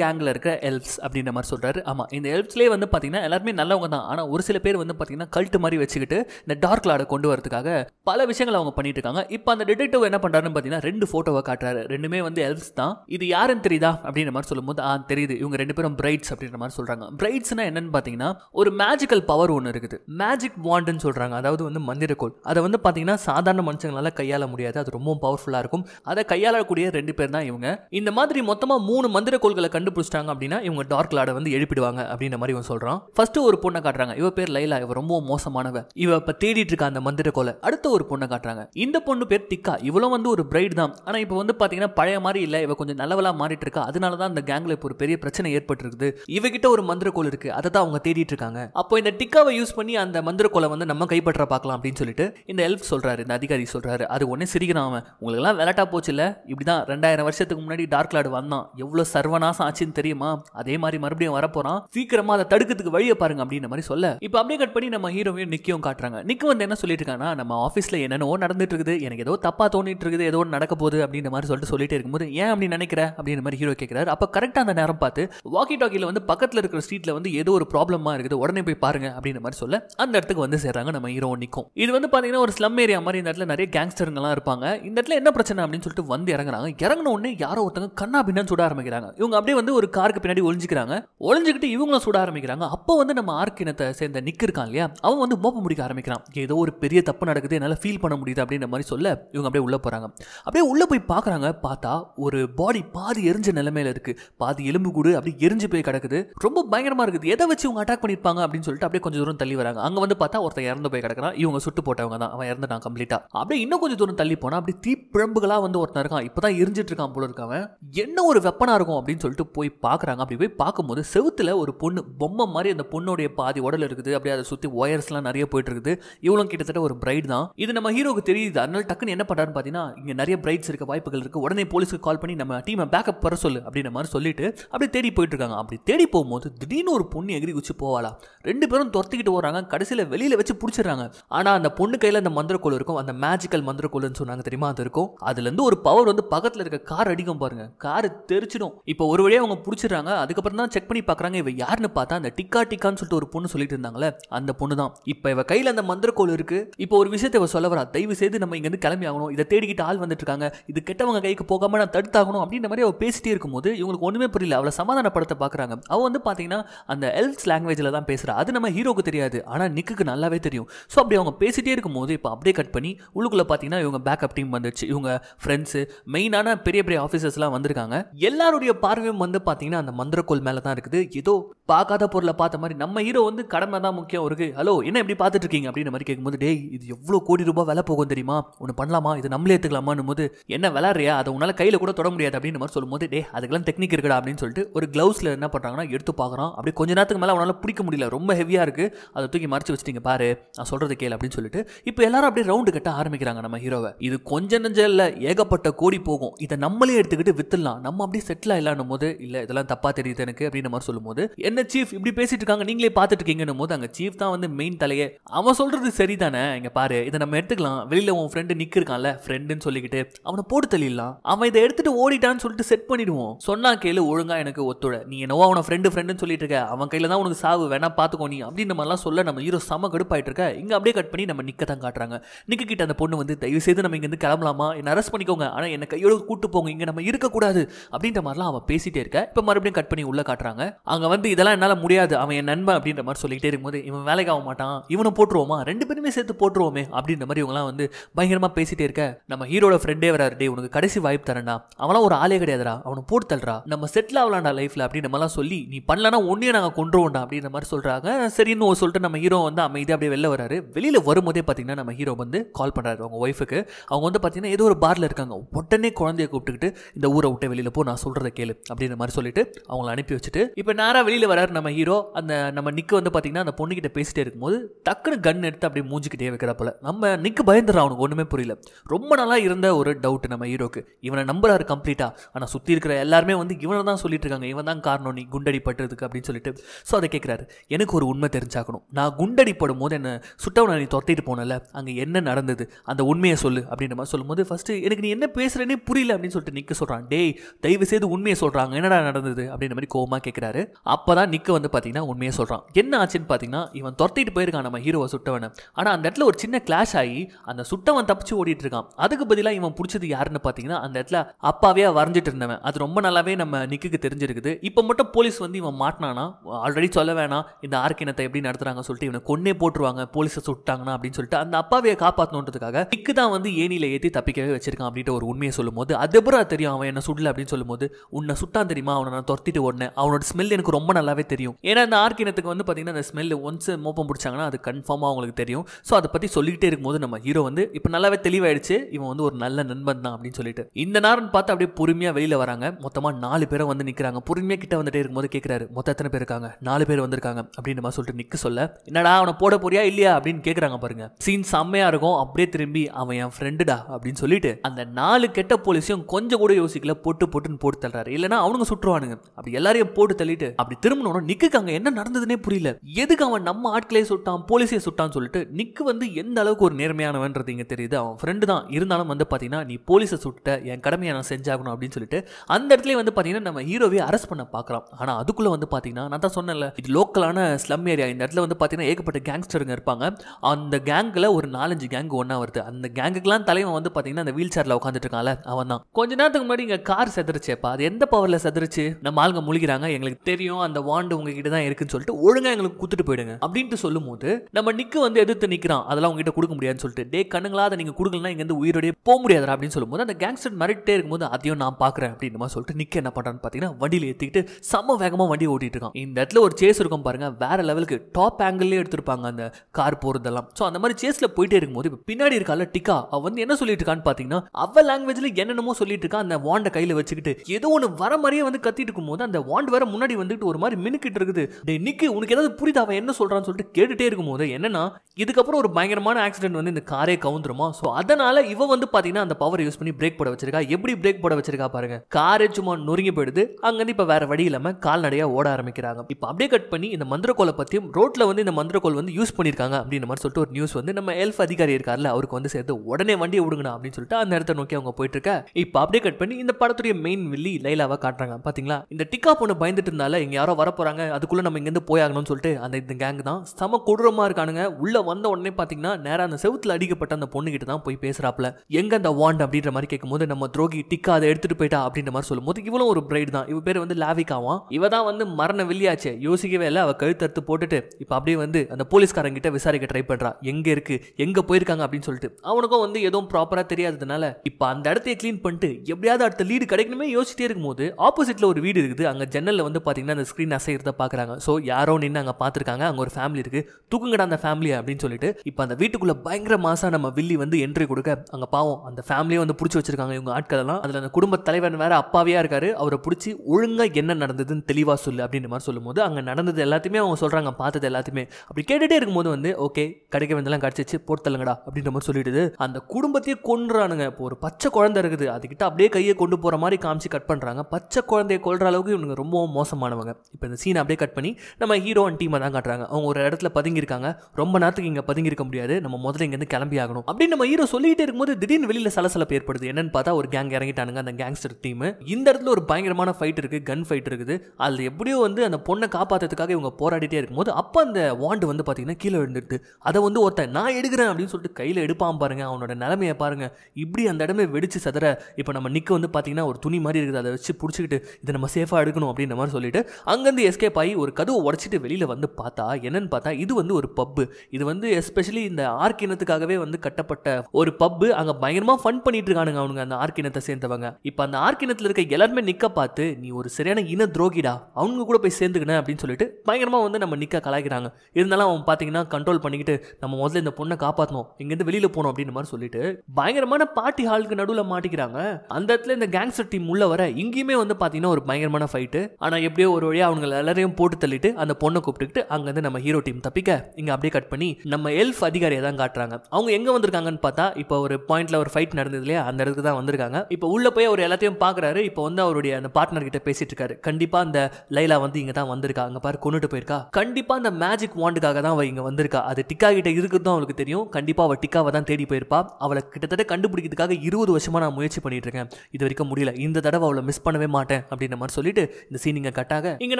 கேங்ல இருக்க எல்ஃப்ஸ் அப்படின்ற மாதிரி சொல்றாரு. ஆமா இந்த எல்ஃப்ஸ்லேயே வந்து பாத்தீங்கன்னா எல்லாருமே நல்லவங்க தான். ஆனா ஒரு சில பேர் வந்து பாத்தீங்கன்னா கல்ட்டு மாதிரி வச்சுக்கிட்டு இந்த டார்க் லாடை கொண்டு வரதுக்காக பல விஷயங்கள் அவங்க பண்ணிட்டு இருக்காங்க. இப்போ அந்த டிடெக்டிவ் என்ன பண்றாருன்னு பாத்தீங்கன்னா ரெண்டு போட்டோவை காட்டுறாரு. ரெண்டுமே வந்து எல்ஃப்ஸ் தான். இது யாருன்னு தெரியுதா? அப்படின்ற மாதிரி சொல்லும்போது ஆ தெரியுது. இவங்க ரெண்டு பேரும் பிரைட்ஸ் அப்படின்ற மாதிரி சொல்றாங்க. பிரைட்ஸ்னா என்னன்னு பாத்தீங்கன்னா ஒரு மேஜிக்கல் பவர் ஒன்று இருக்குது. மேஜிக் வாண்டுன்னு சொல்றாங்க. அதாவது வந்து மந்திரக்கோள். அதை வந்து பாத்தீங்கன்னா சாதாரண மனுஷங்களால கையாள முடியாது. அது ரொம்ப பவர்ஃபுல்லா இருக்கும். அதை கையாளக்கூடிய ரெண்டு பேர் தான் இவங்க. இந்த மாதிரி மொத்தமா மூணு மந்திர கோள்களை கண்டுபிடிச்சிட்டாங்க அப்படின்னா இவங்க டார்க் லாட வந்து எழுப்பிடுவாங்க அப்படின்ற மாதிரி இவன் சொல்றான். ஃபர்ஸ்ட் ஒரு பொண்ணை காட்டுறாங்க. இவ பேர் லைலா. இவ ரொம்ப மோசமானவ. இவ இப்ப தேடிட்டு இருக்க அந்த மந்திர கோலை அடுத்த ஒரு பொண்ணை காட்டுறாங்க. இந்த பொண்ணு பேர் டிக்கா இவளும் வந்து ஒரு பிரைட் தான். ஆனா இப்போ வந்து பாத்தீங்கன்னா பழைய மாதிரி இல்ல. இவ கொஞ்சம் நல்லவளா மாறிட்டு இருக்கா. அதனால தான் அந்த கேங்ல இப்போ ஒரு பெரிய பிரச்சனை ஏற்பட்டிருக்குது. இவகிட்ட ஒரு மந்திர கோல் இருக்கு. அதை தான் அவங்க தேடிட்டு இருக்காங்க. அப்போ இந்த டிக்காவை யூஸ் பண்ணி அந்த மந்திர கோலை வந்து நம்ம கைப்பற்ற பார்க்கலாம் அப்படின்னு சொல்லிட்டு இந்த எல்ஃப் சொல்றாரு. இந்த அதிகாரி சொல்றாரு. அது ஒன்னே சிரிக்கிறான் அவன். உங்களுக்கெல்லாம் விளையாட்டா போச்சு இல்ல? இப்படிதான் ரெண்டாயிரம் வருஷத்துக்கு முன்னாடி டார்க் லார்டு வந்தான். எவ்வளவு சர்வநாசம் ஆச்சுன்னு தெரியுமா? அதே மாதிரி மறுபடியும் வரப்போறான். சீக்கிரமா அதை தடுக்கிறதுக்கு வழியை பாருங்க அப்படின்ற மாதிரி சொல்ல. இப்போ அப்படியே கட் பண்ணி நம்ம ஹீரோவையும் நிக்கியும் காட்டுறாங்க. நிக்கு வந்து என்ன சொல்லிட்டு இருக்காங்கன்னா நம்ம ஆஃபீஸ்ல என்னென்னவோ நடந்துட்டு இருக்குது. எனக்கு ஏதோ தப்பா தோணிட்டு இருக்குது. ஏதோ நடக்க போகுது அப்படின்ற மாதிரி சொல்லிட்டு சொல்லிட்டே இருக்கும்போது ஏன் அப்படி நினைக்கிற? அப்படின்ற மாதிரி ஹீரோ கேட்கிறாரு அப்ப கரெக்டா அந்த நேரம் பார்த்து வாக்கி டாக்கில வந்து பக்கத்துல இருக்கிற ஸ்ட்ரீட்ல வந்து ஏதோ ஒரு ப்ராப்ளமா இருக்குது. உடனே போய் பாருங்க அப்படின்ற மாதிரி சொல்ல அந்த இடத்துக்கு வந்து சேர்றாங்க நம்ம ஹீரோ நிக்கும். இது வந்து பாத்தீங்கன்னா ஒரு ஸ்லம் ஏரியா மாதிரி இந்த இடத்துல நிறைய கேங்ஸ்டருங்கலாம் இருப்பாங்க. இந்த இடத்துல என்ன பிரச்சனை அப்படின்னு சொல்லிட்டு வந்து இறங்குறாங்க. இறங்கின உடனே யாரோ ஒருத்தங்க கண்ணா பின்னான்னு சுட ஆரம்பிக்கிறாங்க. இவங்க அப்படியே வந்து ஒரு காருக்கு பின்னாடி ஒளிஞ்சிக்கிறாங்க. ஒளிஞ்சிக்கிட்டு இவங்களும் சுட ஆரம்பிக்கிறாங்க. அப்போ வந்து நம்ம ஆர்க் இனத்தை சேர்ந்த நிக் இருக்கான் இல்லையா? அவன் வந்து மோப்ப முடிக்க ஆரம்பிக்கிறான். ஏதோ ஒரு பெரிய தப்பு நடக்குது என்னால் ஃபீல் பண்ண முடியுது அப்படின்ற மாதிரி சொல்ல இவங்க அப்படியே உள்ள போறாங்க. அப்படியே உள்ள போய் பார்க்குறாங்க பார்த்தா ஒரு பாடி பாதி எரிஞ்ச நிலைமையில இருக்கு. பாதி எலும்பு கூடு அப்படியே எரிஞ்சு போய் கிடக்குது. ரொம்ப பயங்கரமா இருக்குது. எதை வச்சு இவங்க அட்டாக் பண்ணிருப்பாங்க அப்படின்னு சொல்லிட்டு அப்படியே கொஞ்சம் தூரம் தள்ளி வராங்க. அங்க வந்து பார்த்தா ஒருத்தன் இறந்து போய் கிடக்குறான். இவங்க சுட்டு போட்டவங்க தான். அவன் இறந்துட்டான் கம்ப்ளீட்டா அப்படியே இன்னும் கொஞ்சம் தூரம் தள்ளி போனா அப்படியே தீப்பிழம்புகளாக வந்து ஒருத்தன் இருக்கான். இப்பதான் எரிஞ்சிட்டு இருக்கான் போல இருக்கவன் என்ன ஒரு வெப்பனா இருக்கும் அப்படின்னு சொல்லிட்டு போய் பார்க்கறாங்க அப்படி போய் பார்க்கும்போது செவுத்துல ஒரு பொண்ணு பொம்மை மாதிரி அந்த பொண்ணுடைய பாதி உடல் இருக்குது. அப்படியே அதை சுத்தி ஒயர்ஸ்லாம் நிறைய போயிட்டு இருக்குது இவளும் கிட்டத்தட்ட ஒரு பிரைட் தான். இது நம்ம ஹீரோக்கு தெரியுது. அதனால டக்குன்னு என்ன பண்றாருன்னு பார்த்தீங்கன்னா இங்க நிறைய பிரைட்ஸ் இருக்க வாய்ப்புகள் இருக்கு. உடனே போலீஸ்க்கு கால் பண்ணி நம்ம டீமை பேக்கப் வர சொல்லு அப்படின்ற மாதிரி சொல்லிட்டு அப்படி தேடி போயிட்டு இருக்காங்க அப்படி தேடி போகும்போது திடீர்னு ஒரு பொண்ணு எகிரி குச்சி போவாளா. ரெண்டு பேரும் துரத்திக்கிட்டு போறாங்க கடைசியில் வெளியில வச்சு பிடிச்சிடுறாங்க. ஆனா அந்த பொண்ணு கையில அந்த மந்திரக்கோள் இருக்கும். அந்த மேஜிக்கல் மந்திரக்கோள்னு சொன்னாங்க தெரியுமா? அது இருக்கும். அதுல இருந்து ஒரு பவர் வந்து பக்கத்துல இருக்க கார் அடி அடிக்கும் பாருங்க. காரு தெரிச்சிடும். இப்போ ஒரு வழியாக அவங்க பிடிச்சிடுறாங்க. அதுக்கப்புறம் தான் செக் பண்ணி பார்க்குறாங்க. இவ யாருன்னு பார்த்தா அந்த டிக்கா டிக்கான்னு சொல்லிட்டு ஒரு பொண்ணு சொல்லிட்டு இருந்தாங்களே அந்த பொண்ணு தான். இப்போ இவ கையில் அந்த மந்திரக்கோள் இருக்கு. இப்போ ஒரு விஷயத்தை இவ சொல்ல வரா. தயவு செய்து நம்ம இங்கேருந்து கிளம்பி ஆகணும். இதை தேடிக்கிட்டு ஆள் வந்துட்டு இருக்காங்க. இது கெட்டவங்க கைக்கு போகாம நான் தடுத்தாகணும் அப்படின்ற மாதிரி அவள் பேசிட்டே இருக்கும்போது இவங்களுக்கு ஒன்றுமே புரியல. அவளை சமாதானப்படுத்த பாக்குறாங்க அவள் வந்து பார்த்தீங்கன்னா அந்த எல்ஸ் லாங்குவேஜ்ல தான் பேசுகிறா அது நம்ம ஹீரோக்கு தெரியாது. ஆனால் நிக்குக்கு நல்லாவே தெரியும். ஸோ அப்படி அவங்க பேசிட்டே இருக்கும்போது இப்போ அப்படியே கட் பண்ணி உள்ளுக்குள்ள பார்த்தீங்கன்னா இவங்க பேக்கப் டீம் வந்துச்சு. இவங்க ஃப்ரெண்ட்ஸு மெயினான பெரிய பெரிய ஆஃபீஸர்ஸ்லாம் வந்திருக்காங்க. எல்லாருடைய பார்வையும் வந்து பார்த்தீங்கன்னா அந்த மந்திரக்கோள் மேலே தான் இருக்குது. ஏதோ பார்க்காத பொருளை பார்த்த மாதிரி நம்ம ஹீரோ வந்து கடமை தான் முக்கியம் இருக்கு ஹலோ என்ன இப்படி பார்த்துட்டு இருக்கீங்க? அப்படின்ற மாதிரி கேட்கும்போது டேய் இது எவ்வளோ கோடி ரூபாய் விலை போகும் தெரியுமா? ஒன்று பண்ணலாமா? இது நம்மளே எடுத்துக்கலாமான்னு போது என்ன விளாட்றியா அதை உன்னால் கையில் கூட தொட முடியாது அப்படின்னு மாதிரி சொல்லும்போது டே அதுக்கெல்லாம் டெக்னிக் இருக்குடா அப்படின்னு சொல்லிட்டு ஒரு க்ளவுஸில் என்ன பண்ணுறாங்கன்னா எடுத்து பார்க்குறான். அப்படி கொஞ்ச நேரத்துக்கு மேலே அவனால் பிடிக்க முடியல. ரொம்ப ஹெவியாக இருக்கு. அதை தூக்கி மறைச்சு வச்சிட்டீங்க பாரு. நான் சொல்கிறது கேளு அப்படின்னு சொல்லிட்டு இப்போ எல்லாரும் அப்படியே ரவுண்டு கட்ட ஆரம்பிக்கிறாங்க நம்ம ஹீரோவை இது கொஞ்சம் நெஞ்சம் இல்லை ஏகப்பட்ட கோடி போகும். இதை நம்மளே எடுத்துக்கிட்டு வித்துடலாம். நம்ம அப்படியே செட்டில் ஆகலான்னும் போது இல்லை இதெல்லாம் தப்பா தெரியுது எனக்கு அப்படின்னு மாதிரி சொல்லும்போது என்ன சீஃப் இப்படி பேசிட்டு இருக்காங்க? நீங்களே பார்த்துட்டு இருக்கீங்கன்னு போது அங்கே சீஃப் தான் வந்து மெயின் தலையே. அவன் சொல்றது சரிதானே? இங்க பாரு இதை நம்ம எடுத்துக்கலாம். வெளியில உன் ஃப்ரெண்டு நிற்கிருக்கான்ல ஃப்ரெண்டுன்னு சொல்லிக்கிட்டு அவனை போட்டு தள்ளிடலாம். அவன் இதை எடுத்துட்டு ஓடிட்டான்னு சொல்லிட்டு செட் பண்ணிடுவோம். சொன்னா கேளு ஒழுங்கா எனக்கு ஒத்துழ. நீ என்னவோ அவனை ஃப்ரெண்டு ஃப்ரெண்டுன்னு சொல்லிட்டு இருக்க. அவன் கையில தான் உனக்கு சாவு வேணா பார்த்துக்கோ நீ. அப்படின்ற மாதிரிலாம் சொல்ல நம்ம ஹீரோ செம கடுப்பாயிட்டு இருக்க. இங்க அப்படியே கட் பண்ணி நம்ம நிக்க தான் காட்டுறாங்க. நிக்க கிட்ட அந்த பொண்ணு வந்து தயவு செய்து நம்ம இங்க இருந்து கிளம்பலாமா? என்ன அரெஸ்ட் பண்ணிக்கோங்க. ஆனா என்ன கையோட கூட்டு போங்க. இங்கே நம்ம இருக்கக்கூடாது அப்படின்ற மாதிரிலாம் அவன் பேசிட்டே இருக்க. இப்போ மறுபடியும் கட் பண்ணி உள்ள காட்டுறாங்க. அங்கே வந்து இதெல்லாம் என்னால் முடியாது. அவன் என் நண்பன் அப்படின்ற மாதிரி சொல்லிக்கிட்டே இருக்கும்போது இவன் வேலைக்கு ஆக மாட்டான். இவனை போட்டுருவோமா? ரெண்டு பேருமே சேர்த்து போட்டுருவோமே அப்படின்ற மாதிரி இவங்கலாம் வந்து பயங்கரமாக பேசிட்டே இருக்க. நம்ம ஹீரோட ஃப்ரெண்டே வராரு. டே உனக்கு கடைசி வாய்ப்பு தரேன்டா. அவன்லாம் ஒரு ஆளே கிடையாதுடா. அவனை போட்டு தள்ளுறா நம்ம செட்டில் ஆகலாம்டா லைஃப்ல அப்படின்னு நம்மலாம் சொல்லி நீ பண்ணலன்னா ஒன்னே நாங்கள் கொண்டுருவோம்டா அப்படின்ற மாதிரி சொல்றாங்க. சரின்னு சொல்லிட்டு நம்ம ஹீரோ வந்து அமைதியா அப்படியே வெளில வராரு. வெளியில வரும்போதே பார்த்தீங்கன்னா நம்ம ஹீரோ வந்து கால் பண்ணுறாரு அவங்க ஒய்ஃபுக்கு அவங்க வந்து பார்த்தீங்கன்னா ஏதோ ஒரு பார்ல இருக்காங்க. உடனே குழந்தைய கூப்பிட்டுக்கிட்டு இந்த ஊரை விட்டு வெளியில் போ நான் சொல்கிறத கேளு அப்படின்ற மாதிரி சொல்லிட்டு அவங்கள அனுப்பி வச்சுட்டு இப்போ நேராக வெளியில் வராரு நம்ம ஹீரோ அந்த நம்ம நிக்கு வந்து பார்த்தீங்கன்னா அந்த பொண்ணுக்கிட்ட பேசிட்டே இருக்கும்போது டக்குனு கன் எடுத்து அப்படியே மூஞ்சிக்கிட்டே வைக்கிறப்பல நம்ம நிக்கு பயந்துடுறான் அவனுக்கு ஒன்றுமே புரியல. ரொம்ப நாளா இருந்த ஒரு டவுட் நம்ம ஹீரோக்கு இவனை நம்புறாரு கம்ப்ளீட்டா ஆனா சுத்தி இருக்கிற எல்லாருமே வந்து இவனை தான் சொல்லிட்டு இருக்காங்க. இவன் தான் காரணம் நீ குண்டடி பட்டுறதுக்கு அப்படின்னு சொல்லிட்டு. ஸோ அதை கேட்குறாரு எனக்கு ஒரு உண்மை தெரிஞ்சாக்கணும் நான் குண்டடி படும் போது என்ன சுட்டவனை நீ துரத்திட்டு போனல அங்கே என்ன நடந்தது? அந்த உண்மையை சொல்லு அப்படின்ற மாதிரி சொல்லும்போது ஃபர்ஸ்ட் எனக்கு நீ என்ன பேசுறேனே புரியல அப்படின்னு சொல்லிட்டு நிக்க சொல்கிறான் டேய் தயவு செய்து உண்மையை சொல்கிறாங்க என்னடா நடந்தது? அப்படின்ற மாதிரி கோபமாக கேட்குறாரு அப்பதான் நிக்க வந்து பார்த்தீங்கன்னா உண்மையை சொல்கிறான் என்ன ஆச்சுன்னு பார்த்தீங்கன்னா இவன் துரத்திட்டு போயிருக்கான் நம்ம ஹீரோவை சுட்டவனை. ஆனால் அந்த இடத்துல ஒரு சின்ன கிளாஷ் ஆகி அந்த சுட்டவன் தப்பிச்சு ஓடிட்டு இருக்கான். அதுக்கு பதிலாக இவன் பிடிச்சது யாருன்னு பார்த்தீங்கன்னா அந்த இடத்துல அப்பாவே வரைஞ்சிட்டு இருந்தவன். அது ரொம்ப நல்லாவே நம்ம நிக்குக்கு தெரிஞ்சிருக்குது. இப்போ மட்டும் போலீஸ் வந்து இவன் மாட்டினானா? ஆல்ரெடி சொல்ல வேணாம். இந்த ஆர்க்கினத்தை எப்படி நடத்துறாங்க சொல்லிட்டு இவனை கொன்னே போட்டுருவாங்க போலீஸை சுட்டாங்கன்னா அப்படின்னு சொல்லிட்டு அந்த அப்பாவையை காப்பாற்றணுன்றதுக்காக நிக்கு தான் வந்து ஏனியில் ஏற்றி தப்பிக்கவே வச்சிருக்கான் அப்படின்ற ஒரு உண்மையை சொல்லும்போது போது எப்பறம் தெரியும் அவன் என்ன சுடல அப்படின்னு சொல்லும்போது உன்னை சுட்டான் தெரியுமா? அவனை நான் துரத்திட்டு ஓடினேன். அவனோட ஸ்மெல் எனக்கு ரொம்ப நல்லாவே தெரியும். ஏன்னா அந்த ஆர்க்கினத்துக்கு வந்து பார்த்தீங்கன்னா அந்த ஸ்மெல் ஒன்ஸ் மோப்பம் பிடிச்சாங்கன்னா அது கன்ஃபார்மாக அவங்களுக்கு தெரியும். ஸோ அதை பற்றி சொல்லிக்கிட்டே இருக்கும்போது நம்ம ஹீரோ வந்து இப்போ நல்லாவே தெளிவாயிடுச்சு. இவன் வந்து ஒரு நல்ல நண்பன் தான் அப்படின்னு சொல்லிட்டு. இந்த நேரம் பார்த்து அப்படியே பொறுமையாக வெளியில் வராங்க. மொத்தமாக நாலு பேரும் வந்து நிற்கிறாங்க பொறுமையாக கிட்ட வந்துட்டே இருக்கும்போது கேட்குறாரு மொத்தம் எத்தனை பேர் இருக்காங்க? நாலு பேர் வந்திருக்காங்க. அப்படின்னு மாதிரி சொல்லிட்டு நிற்க சொல்ல என்னடா அவனை போட போறியா? இல்லையா? அப்படின்னு கேட்குறாங்க பாருங்க. சீன் செம்மையாக இருக்கும். அப்படியே திரும்பி அவன் என் ஃப்ரெண்டுடா அப்படின்னு சொல்லிட்டு அந்த நாலு கெட்ட போலீஸையும் கொஞ்சம் கூட யோசிக்கல போட்டு போட்டுன்னு போட்டு தள்ளுறாரு. இல்லைன்னா அவனுங்க சுற்றுவானுங்க. அப்படி எல்லாரையும் போட்டு தள்ளிட்டு அப்படி திரும்பணும் நிக்குக்கு அங்கே என்ன நடந்ததுன்னே புரியல. எதுக்கு அவன் நம்ம ஆட்களே சுட்டான் போலீஸே சுட்டான்னு சொல்லிட்டு நிக்கு வந்து எந்த அளவுக்கு ஒரு நேர்மையானவன்றது இங்க தெரியுது. அவன் ஃப்ரெண்டு தான். இருந்தாலும் வந்து பாத்தீங்கன்னா நீ போலீஸை சுட்ட என் கடமையை நான் செஞ்சாகணும் அப்படின்னு சொல்லிட்டு அந்த இடத்துல வந்து பாத்தீங்கன்னா நம்ம ஹீரோவே அரெஸ்ட் பண்ண பார்க்கலாம் ஆனா அதுக்குள்ள வந்து பாத்தீங்கன்னா நான் தான் சொன்னேன்ல இது லோக்கலான ஸ்லம் ஏரியா இந்த இடத்துல வந்து பாத்தீங்கன்னா ஏகப்பட்ட கேங்ஸ்டருங்க இருப்பாங்க. அந்த கேங்கில் ஒரு நாலஞ்சு கேங் ஒன்றா வருது. அந்த கேங்குக்கெல்லாம் தலைவன் வந்து பார்த்தீங்கன்னா அந்த வீல் சேரில் உட்காந்துட்டு இருக்கான்ல அவன் தான் கொஞ்ச நேரம் நேரத்துக்கு முன்னாடி இங்கே கார் செதறிச்சேப்பா. அது எந்த பவரில் செதறிச்சு? நம்ம ஆளுங்க முழுகிறாங்க எங்களுக்கு தெரியும் அந்த வாண்டு உங்ககிட்ட தான் இருக்குன்னு சொல்லிட்டு ஒழுங்காக எங்களுக்கு கொடுத்துட்டு போயிடுங்க. அப்படின்ட்டு சொல்லும்போது நம்ம நிக்கு வந்து எதிர்த்து நிற்கிறான் அதெல்லாம் உங்ககிட்ட கொடுக்க முடியாதுன்னு சொல்லிட்டு டே கண்ணுங்களா அதை நீங்கள் கொடுக்கலனா இங்கேருந்து உயிரோடய போக முடியாதா அப்படின்னு சொல்லும்போது அந்த கேங்ஸ்டர் மிரட்டே இருக்கும்போது அதையும் நான் பார்க்குறேன் அப்படின்னு மாதிரி சொல்லிட்டு நிக்க என்ன பண்ணுறான்னு பார்த்தீங்கன்னா வண்டியில் ஏற்றிக்கிட்டு செம்ம வேகமாக வண்டி ஓட்டிட்டு இருக்கான். இந்த இடத்துல ஒரு சேஸ் இருக்கும் பாருங்க வேற லெவலுக்கு டாப் ஆங்கிள்லேயே எடுத்திருப்பாங்க அந்த கார் போகிறதெல்லாம் ஸோ அந்த மாதிரி சேஸில் போயிட்டே இருக்கும்போது இப்போ பின்னாடி இருக்கால டிக்கா அவ வந்து என்ன சொல்லிட்டு இருக்கான்னு பார்த்தீங்கன்னா அவ லாங்குவேஜில் என்னென்னமோ சொல்லிட்டு இருக்கா அந்த வாண்டை கையில் வச்சுக்கிட்டு ஏதோ ஒன்று வர மாதிரியே வந்து கத்திட்டு இருக்கும்போது அந்த வாண்ட் வேற முன்னாடி வந்துட்டு ஒரு மாதிரி மினுக்கிட்டு இருக்குது. டே நிக்கு உனக்கு ஏதாவது புரியுது? அவன் என்ன சொல்றான்னு சொல்லிட்டு கேட்டுட்டே இருக்கும்போது என்னன்னா இதுக்கப்புறம் ஒரு பயங்கரமான ஆக்சிடென்ட் வந்து இந்த காரே கவுந்துருமா? ஸோ அதனால இவ வந்து பார்த்தீங்கன்னா அந்த பவர் யூஸ் பண்ணி பிரேக் போட வச்சிருக்கா. எப்படி பிரேக் போட வச்சிருக்கா பாருங்க. காரே சும்மா நொறுங்கி போயிடுது. அங்கேருந்து இப்போ வேற வழி இல்லாமல் கால்நடையா ஓட ஆரம்பிக்கிறாங்க. இப்போ அப்படியே கட் பண்ணி இந்த மந்திரக்கோலை பற்றியும் ரோட்ல வந்து இந்த மந்திரக்கோல் வந்து யூஸ் பண்ணியிருக்காங்க அப்படின்ற மாதிரி சொல்லிட்டு ஒரு நியூஸ் வந்து நம்ம எல்ஃப் அதிகாரி இருக்கார்ல அவருக்கு வந்து சேர்த்து உடனே வண்டியை விடுங்கண்ணா அப்படின்னு சொல்லிட்டு அந்த இடத்த நோக்கி அவங்க போயிட்டு இருக்க. இப்போ அப்படியே கட் பண்ணி இந்த படத்துடைய மெயின் வில்லி லைலாவை காட்டுறாங்க. பாத்தீங்களா? இந்த டிக்கா பொண்ணு பயந்துட்டு இருந்தால இங்க யாரோ வர போறாங்க அதுக்குள்ள நம்ம இங்கேருந்து போயாகணும்னு சொல்லிட்டு அந்த இந்த கேங் தான் செம கொடூரமா இருக்கானுங்க. உள்ள வந்த உடனே பாத்தீங்கன்னா நேராக அந்த செவுத்துல அடிக்கப்பட்ட அந்த பொண்ணு கிட்ட தான் போய் பேசுறாப்ல எங்க அந்த வாண்ட் அப்படின்ற மாதிரி கேட்கும்போது நம்ம துரோகி டிக்கா அதை எடுத்துட்டு போயிட்டா அப்படின்ற மாதிரி சொல்லும்போது இவளும் ஒரு பிரைட் தான். இவ பேர் வந்து லாவிகாவான் இவ தான் வந்து மரண வெள்ளியாச்சு யோசிக்கவே இல்லை. அவ கழுத்தறுத்து போட்டுட்டு இப்போ அப்படியே வந்து அந்த போலீஸ்காரங்க கிட்ட விசாரிக்க ட்ரை பண்றா. எங்க இருக்கு? எங்க போயிருக்காங்க? அப்படின்னு சொல்லிட்டு. அவனுக்கும் வந்து எதுவும் ப்ராப்பரா தெரியாததுனால இப்போ அந்த இடத்தை க்ளீன் பண்ணிட்டு எப்படியாவது அடுத்த லீடு கிடைக்கணுமே யோசிச்சிட்டே இருக்கும்போது ஆப்போசிட்டில் ஒரு வீடு இருக்குது. அங்கே ஜன்னலில் வந்து பார்த்தீங்கன்னா அந்த ஸ்க்ரீன் அசைகிறத பார்க்குறாங்க ஸோ யாரோ நின்று அங்கே பார்த்துருக்காங்க அங்கே ஒரு ஃபேமிலி இருக்குது தூக்குங்கடா அந்த ஃபேமிலி அப்படின்னு சொல்லிட்டு இப்போ அந்த வீட்டுக்குள்ளே பயங்கர மாசாக நம்ம வில்லி வந்து என்ட்ரி கொடுக்க அங்கே பாவம் அந்த ஃபேமிலியை வந்து பிடிச்சி வச்சிருக்காங்க இவங்க ஆட்கள் எல்லாம் அதில் அந்த குடும்ப தலைவன் வேற அப்பாவியாக இருக்காரு. அவரை பிடிச்சி ஒழுங்காக என்ன நடந்ததுன்னு தெளிவாக சொல்லு அப்படின்ற மாதிரி சொல்லும்போது அங்கே நடந்தது எல்லாத்தையுமே அவங்க சொல்கிறாங்க பார்த்தது எல்லாத்தையுமே. அப்படி கேட்டுகிட்டே இருக்கும்போது வந்து ஓகே கிடைக்க வந்தெல்லாம் கிடச்சிச்சு போர்த்தலங்கடா அப்படின்ற மாதிரி சொல்லிடுது அந்த குடும்பத்தையே கொன்றானுங்க இப்போ ஒரு பச்சை குழந்தை இருக்குது. அதுக்கிட்ட அப்படியே கையை கொண்டு போகிற மாதிரி காமிச்சு கட் பண்ணுறாங்க பச்சை குழந்தைய கொள்கிற அளவுக்கு இவனுங்க ரொம்ப மோசமானவங்க. இப்போ இந்த சீனை அப்படியே கட் பண்ணி நம்ம ஹீரோ அண்ட் டீமை தான் காட்டுறாங்க. அவங்க ஒரு இடத்துல பதுங்கியிருக்காங்க. ரொம்ப நேரத்துக்கு இங்கே பதுங்கியிருக்க முடியாது. நம்ம முதல்ல இங்கேருந்து கிளம்பி ஆகணும். அப்படின்னு நம்ம ஹீரோ சொல்லிகிட்டே இருக்கும்போது திடீர்னு வெளியில் சலசலப்பு ஏற்படுது. என்னன்னு பார்த்தா ஒரு கேங் இறங்கிட்டானுங்க அந்த கேங்ஸ்டர் டீம் இந்த இடத்துல ஒரு பயங்கரமான ஃபைட் இருக்குது கன் ஃபைட் இருக்குது. அதில் எப்படியோ வந்து அந்த பொண்ணை காப்பாற்றுறதுக்காக இவங்க போராடிட்டே இருக்கும்போது அப்போ அந்த வாண்டு வந்து பார்த்தீங்கன்னா கீழே விழுந்துட்டு அதை வந்து ஒருத்தன் நான் எடுக்கிறேன் அப்படின்னு சொல்லிட்டு கையில் எடுப்பான் பாருங்க. அவனோட நிலைமையை பாருங்க. இப்படி அந்த இடமே வெடிச்சு சதற இப்போ நம்ம நிக்க வந்து பார்த்தீங்கன்னா ஒரு துணி மாதிரி இருக்குது. அதை வச்சு பிடிச்சிக்கிட்டு இதை நம்ம சேஃபாக எடுக்கணும் அப்படின்ற மாதிரி சொல்லிட்டு அங்கேருந்து எஸ்கேப் ஆகி ஒரு கதவை உடச்சிட்டு வெளியில் வந்து பார்த்தா என்னன்னு பார்த்தா இது வந்து ஒரு பப்பு இது வந்து எஸ்பெஷலி இந்த ஆர்க் இனத்துக்காகவே வந்து கட்டப்பட்ட ஒரு பப்பு அங்கே பயங்கரமாக ஃபன் பண்ணிட்டு இருக்கானுங்க அவனுங்க அந்த ஆர்க் இனத்தை சேர்ந்தவங்க. இப்போ அந்த ஆர்க் இனத்தில் இருக்க எல்லாருமே நிக்க பார்த்து நீ ஒரு சரியான இன துரோகிடா அவங்க கூட போய் சேர்ந்துக்கினேன் அப்படின்னு சொல்லிட்டு பயங்கரமாக வந்து நம்ம நிக்க கலாய்க்கிறாங்க. இருந்தாலும் அவன் பார்த்தீங்கன்னா கண்ட்ரோல் பண்ணிக்கிட்டு நம்ம முதல்ல இந்த பொண்ணை காப்பாற்றணும் இங்கேருந்து வெளியில் போகணும் அப்படின்ற மாதிரி சொல்லிட்டு பயங்கரமான பார்ட்டி ஹாலுக்கு நடுவில் மாட்டிக்கிறாங்க. அந்த இடத்துல இந்த கேங்ஸ்டர் டீம் உள்ள வர இங்கேயுமே வந்து பார்த்தீங்கன்னா ஒரு பயங்கரமான ஃபைட்டு ஆனால் எப்படியோ ஒரு வழியாக அவங்க எல்லாரையும் போட்டு தள்ளிட்டு அந்த பொண்ணை கூப்பிட்டுக்கிட்டு அங்கேருந்து நம்ம ஹீரோ டீம் தப்பிக்க. இங்கே அப்படியே கட் பண்ணி நம்ம எல்ஃப் அதிகாரியை தான் காட்டுறாங்க. அவங்க எங்கே வந்திருக்காங்கன்னு பார்த்தா இப்போ ஒரு பாயிண்ட்ல ஒரு ஃபைட் நடந்தது இல்லையா? அந்த இடத்துக்கு தான் வந்திருக்காங்க. இப்போ உள்ள போய் அவர் எல்லாத்தையும் பார்க்குறாரு. இப்போ வந்து அவருடைய அந்த பார்ட்னர் கிட்ட பேசிட்டு இருக்காரு. கண்டிப்பாக அந்த லைலா வந்து இங்கே தான் வந்திருக்கா? அங்கே பாரு கொண்டுட்டு போயிருக்கா? கண்டிப்பாக அந்த மேஜிக் வாண்டுக்காக தான் அவள் இங்கே வந்திருக்கா. அது டிக்கா கிட்ட இருக்கிறதும் அவளுக்கு தெரியும். கண்டிப்பாக அவள் டிக்காவை தான் தேடி போயிருப்பா. அவளை கிட்டத்தட்ட கண்டுபிடிக்கிறதுக்காக இருபது வருஷமாக நான் முயற்சி பண்ணிட்டு இருக்கேன். இது வரைக்கும் முடியல. இந்த தடவை அவளை மிஸ் பண்ணவே மாட்டேன் அப்படின்ற மாதிரி சொல்லிட்டு இந்த சீன் இங்கே கட்டாக இங்கே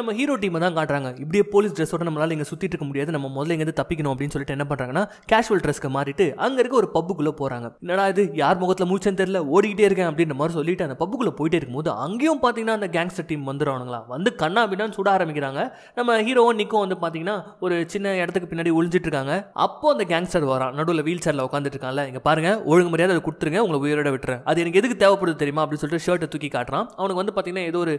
நம்ம ஹீரோ டீமை தான் காட்டுறாங்க. இப்படியே போலீஸ் ட்ரெஸ்ஸோட நம்மளால இங்கே சுற்றிட்டு இருக்க முடியாது. நம்ம முதல்ல இங்கேருந்து தப்பிக்கணும் அப்படின்னு சொல்லிட்டு என்ன பண்ணுறாங்கன்னா கேஷுவல் ட்ரெஸ்க்கு மாறிட்டு அங்கே இருக்க ஒரு பப்புக்குள்ளே போகிறாங்க என்னடா இது? யார் முகத்தில் மூச்சன்னு தெரியல. ஓடிக்கிட்டே இருக்கேன் அப்படின்ற மாதிரி சொல்லிட்டு அந்த பப்புக்குள்ளே போயிட்டே இருக்கும்போது அங்கேயும் பார்த்தீங்கன்னா அந்த கேங்ஸ்டர் டீம் வந்துடுவானுங்களா வந்து கண்ணா அப்படின்னு சுட ஆரம்பிக்கிறாங்க. நம்ம ஹீரோவும் நிக்கும் வந்து பார்த்தீங்கன்னா ஒரு சின்ன இடத்துக்கு பின்னாடி ஒளிஞ்சிட்டு இருக்காங்க. அப்போ அந்த கேங்ஸ்டர் வரான். நடுவில் வீல் சேரில் உட்காந்துட்டு இருக்கான்ல. இங்கே பாருங்க ஒழுங்கு மரியாதை அதை கொடுத்துருங்க உங்களை உயிரோட விட்டுறேன். அது எனக்கு எதுக்கு தேவைப்படுது தெரியுமா அப்படின்னு சொல்லிட்டு ஷர்ட்டை தூக்கி காட்டுறான். அவனுக்கு வந்து பார்த்தீங்கன்னா ஏதோ ஒரு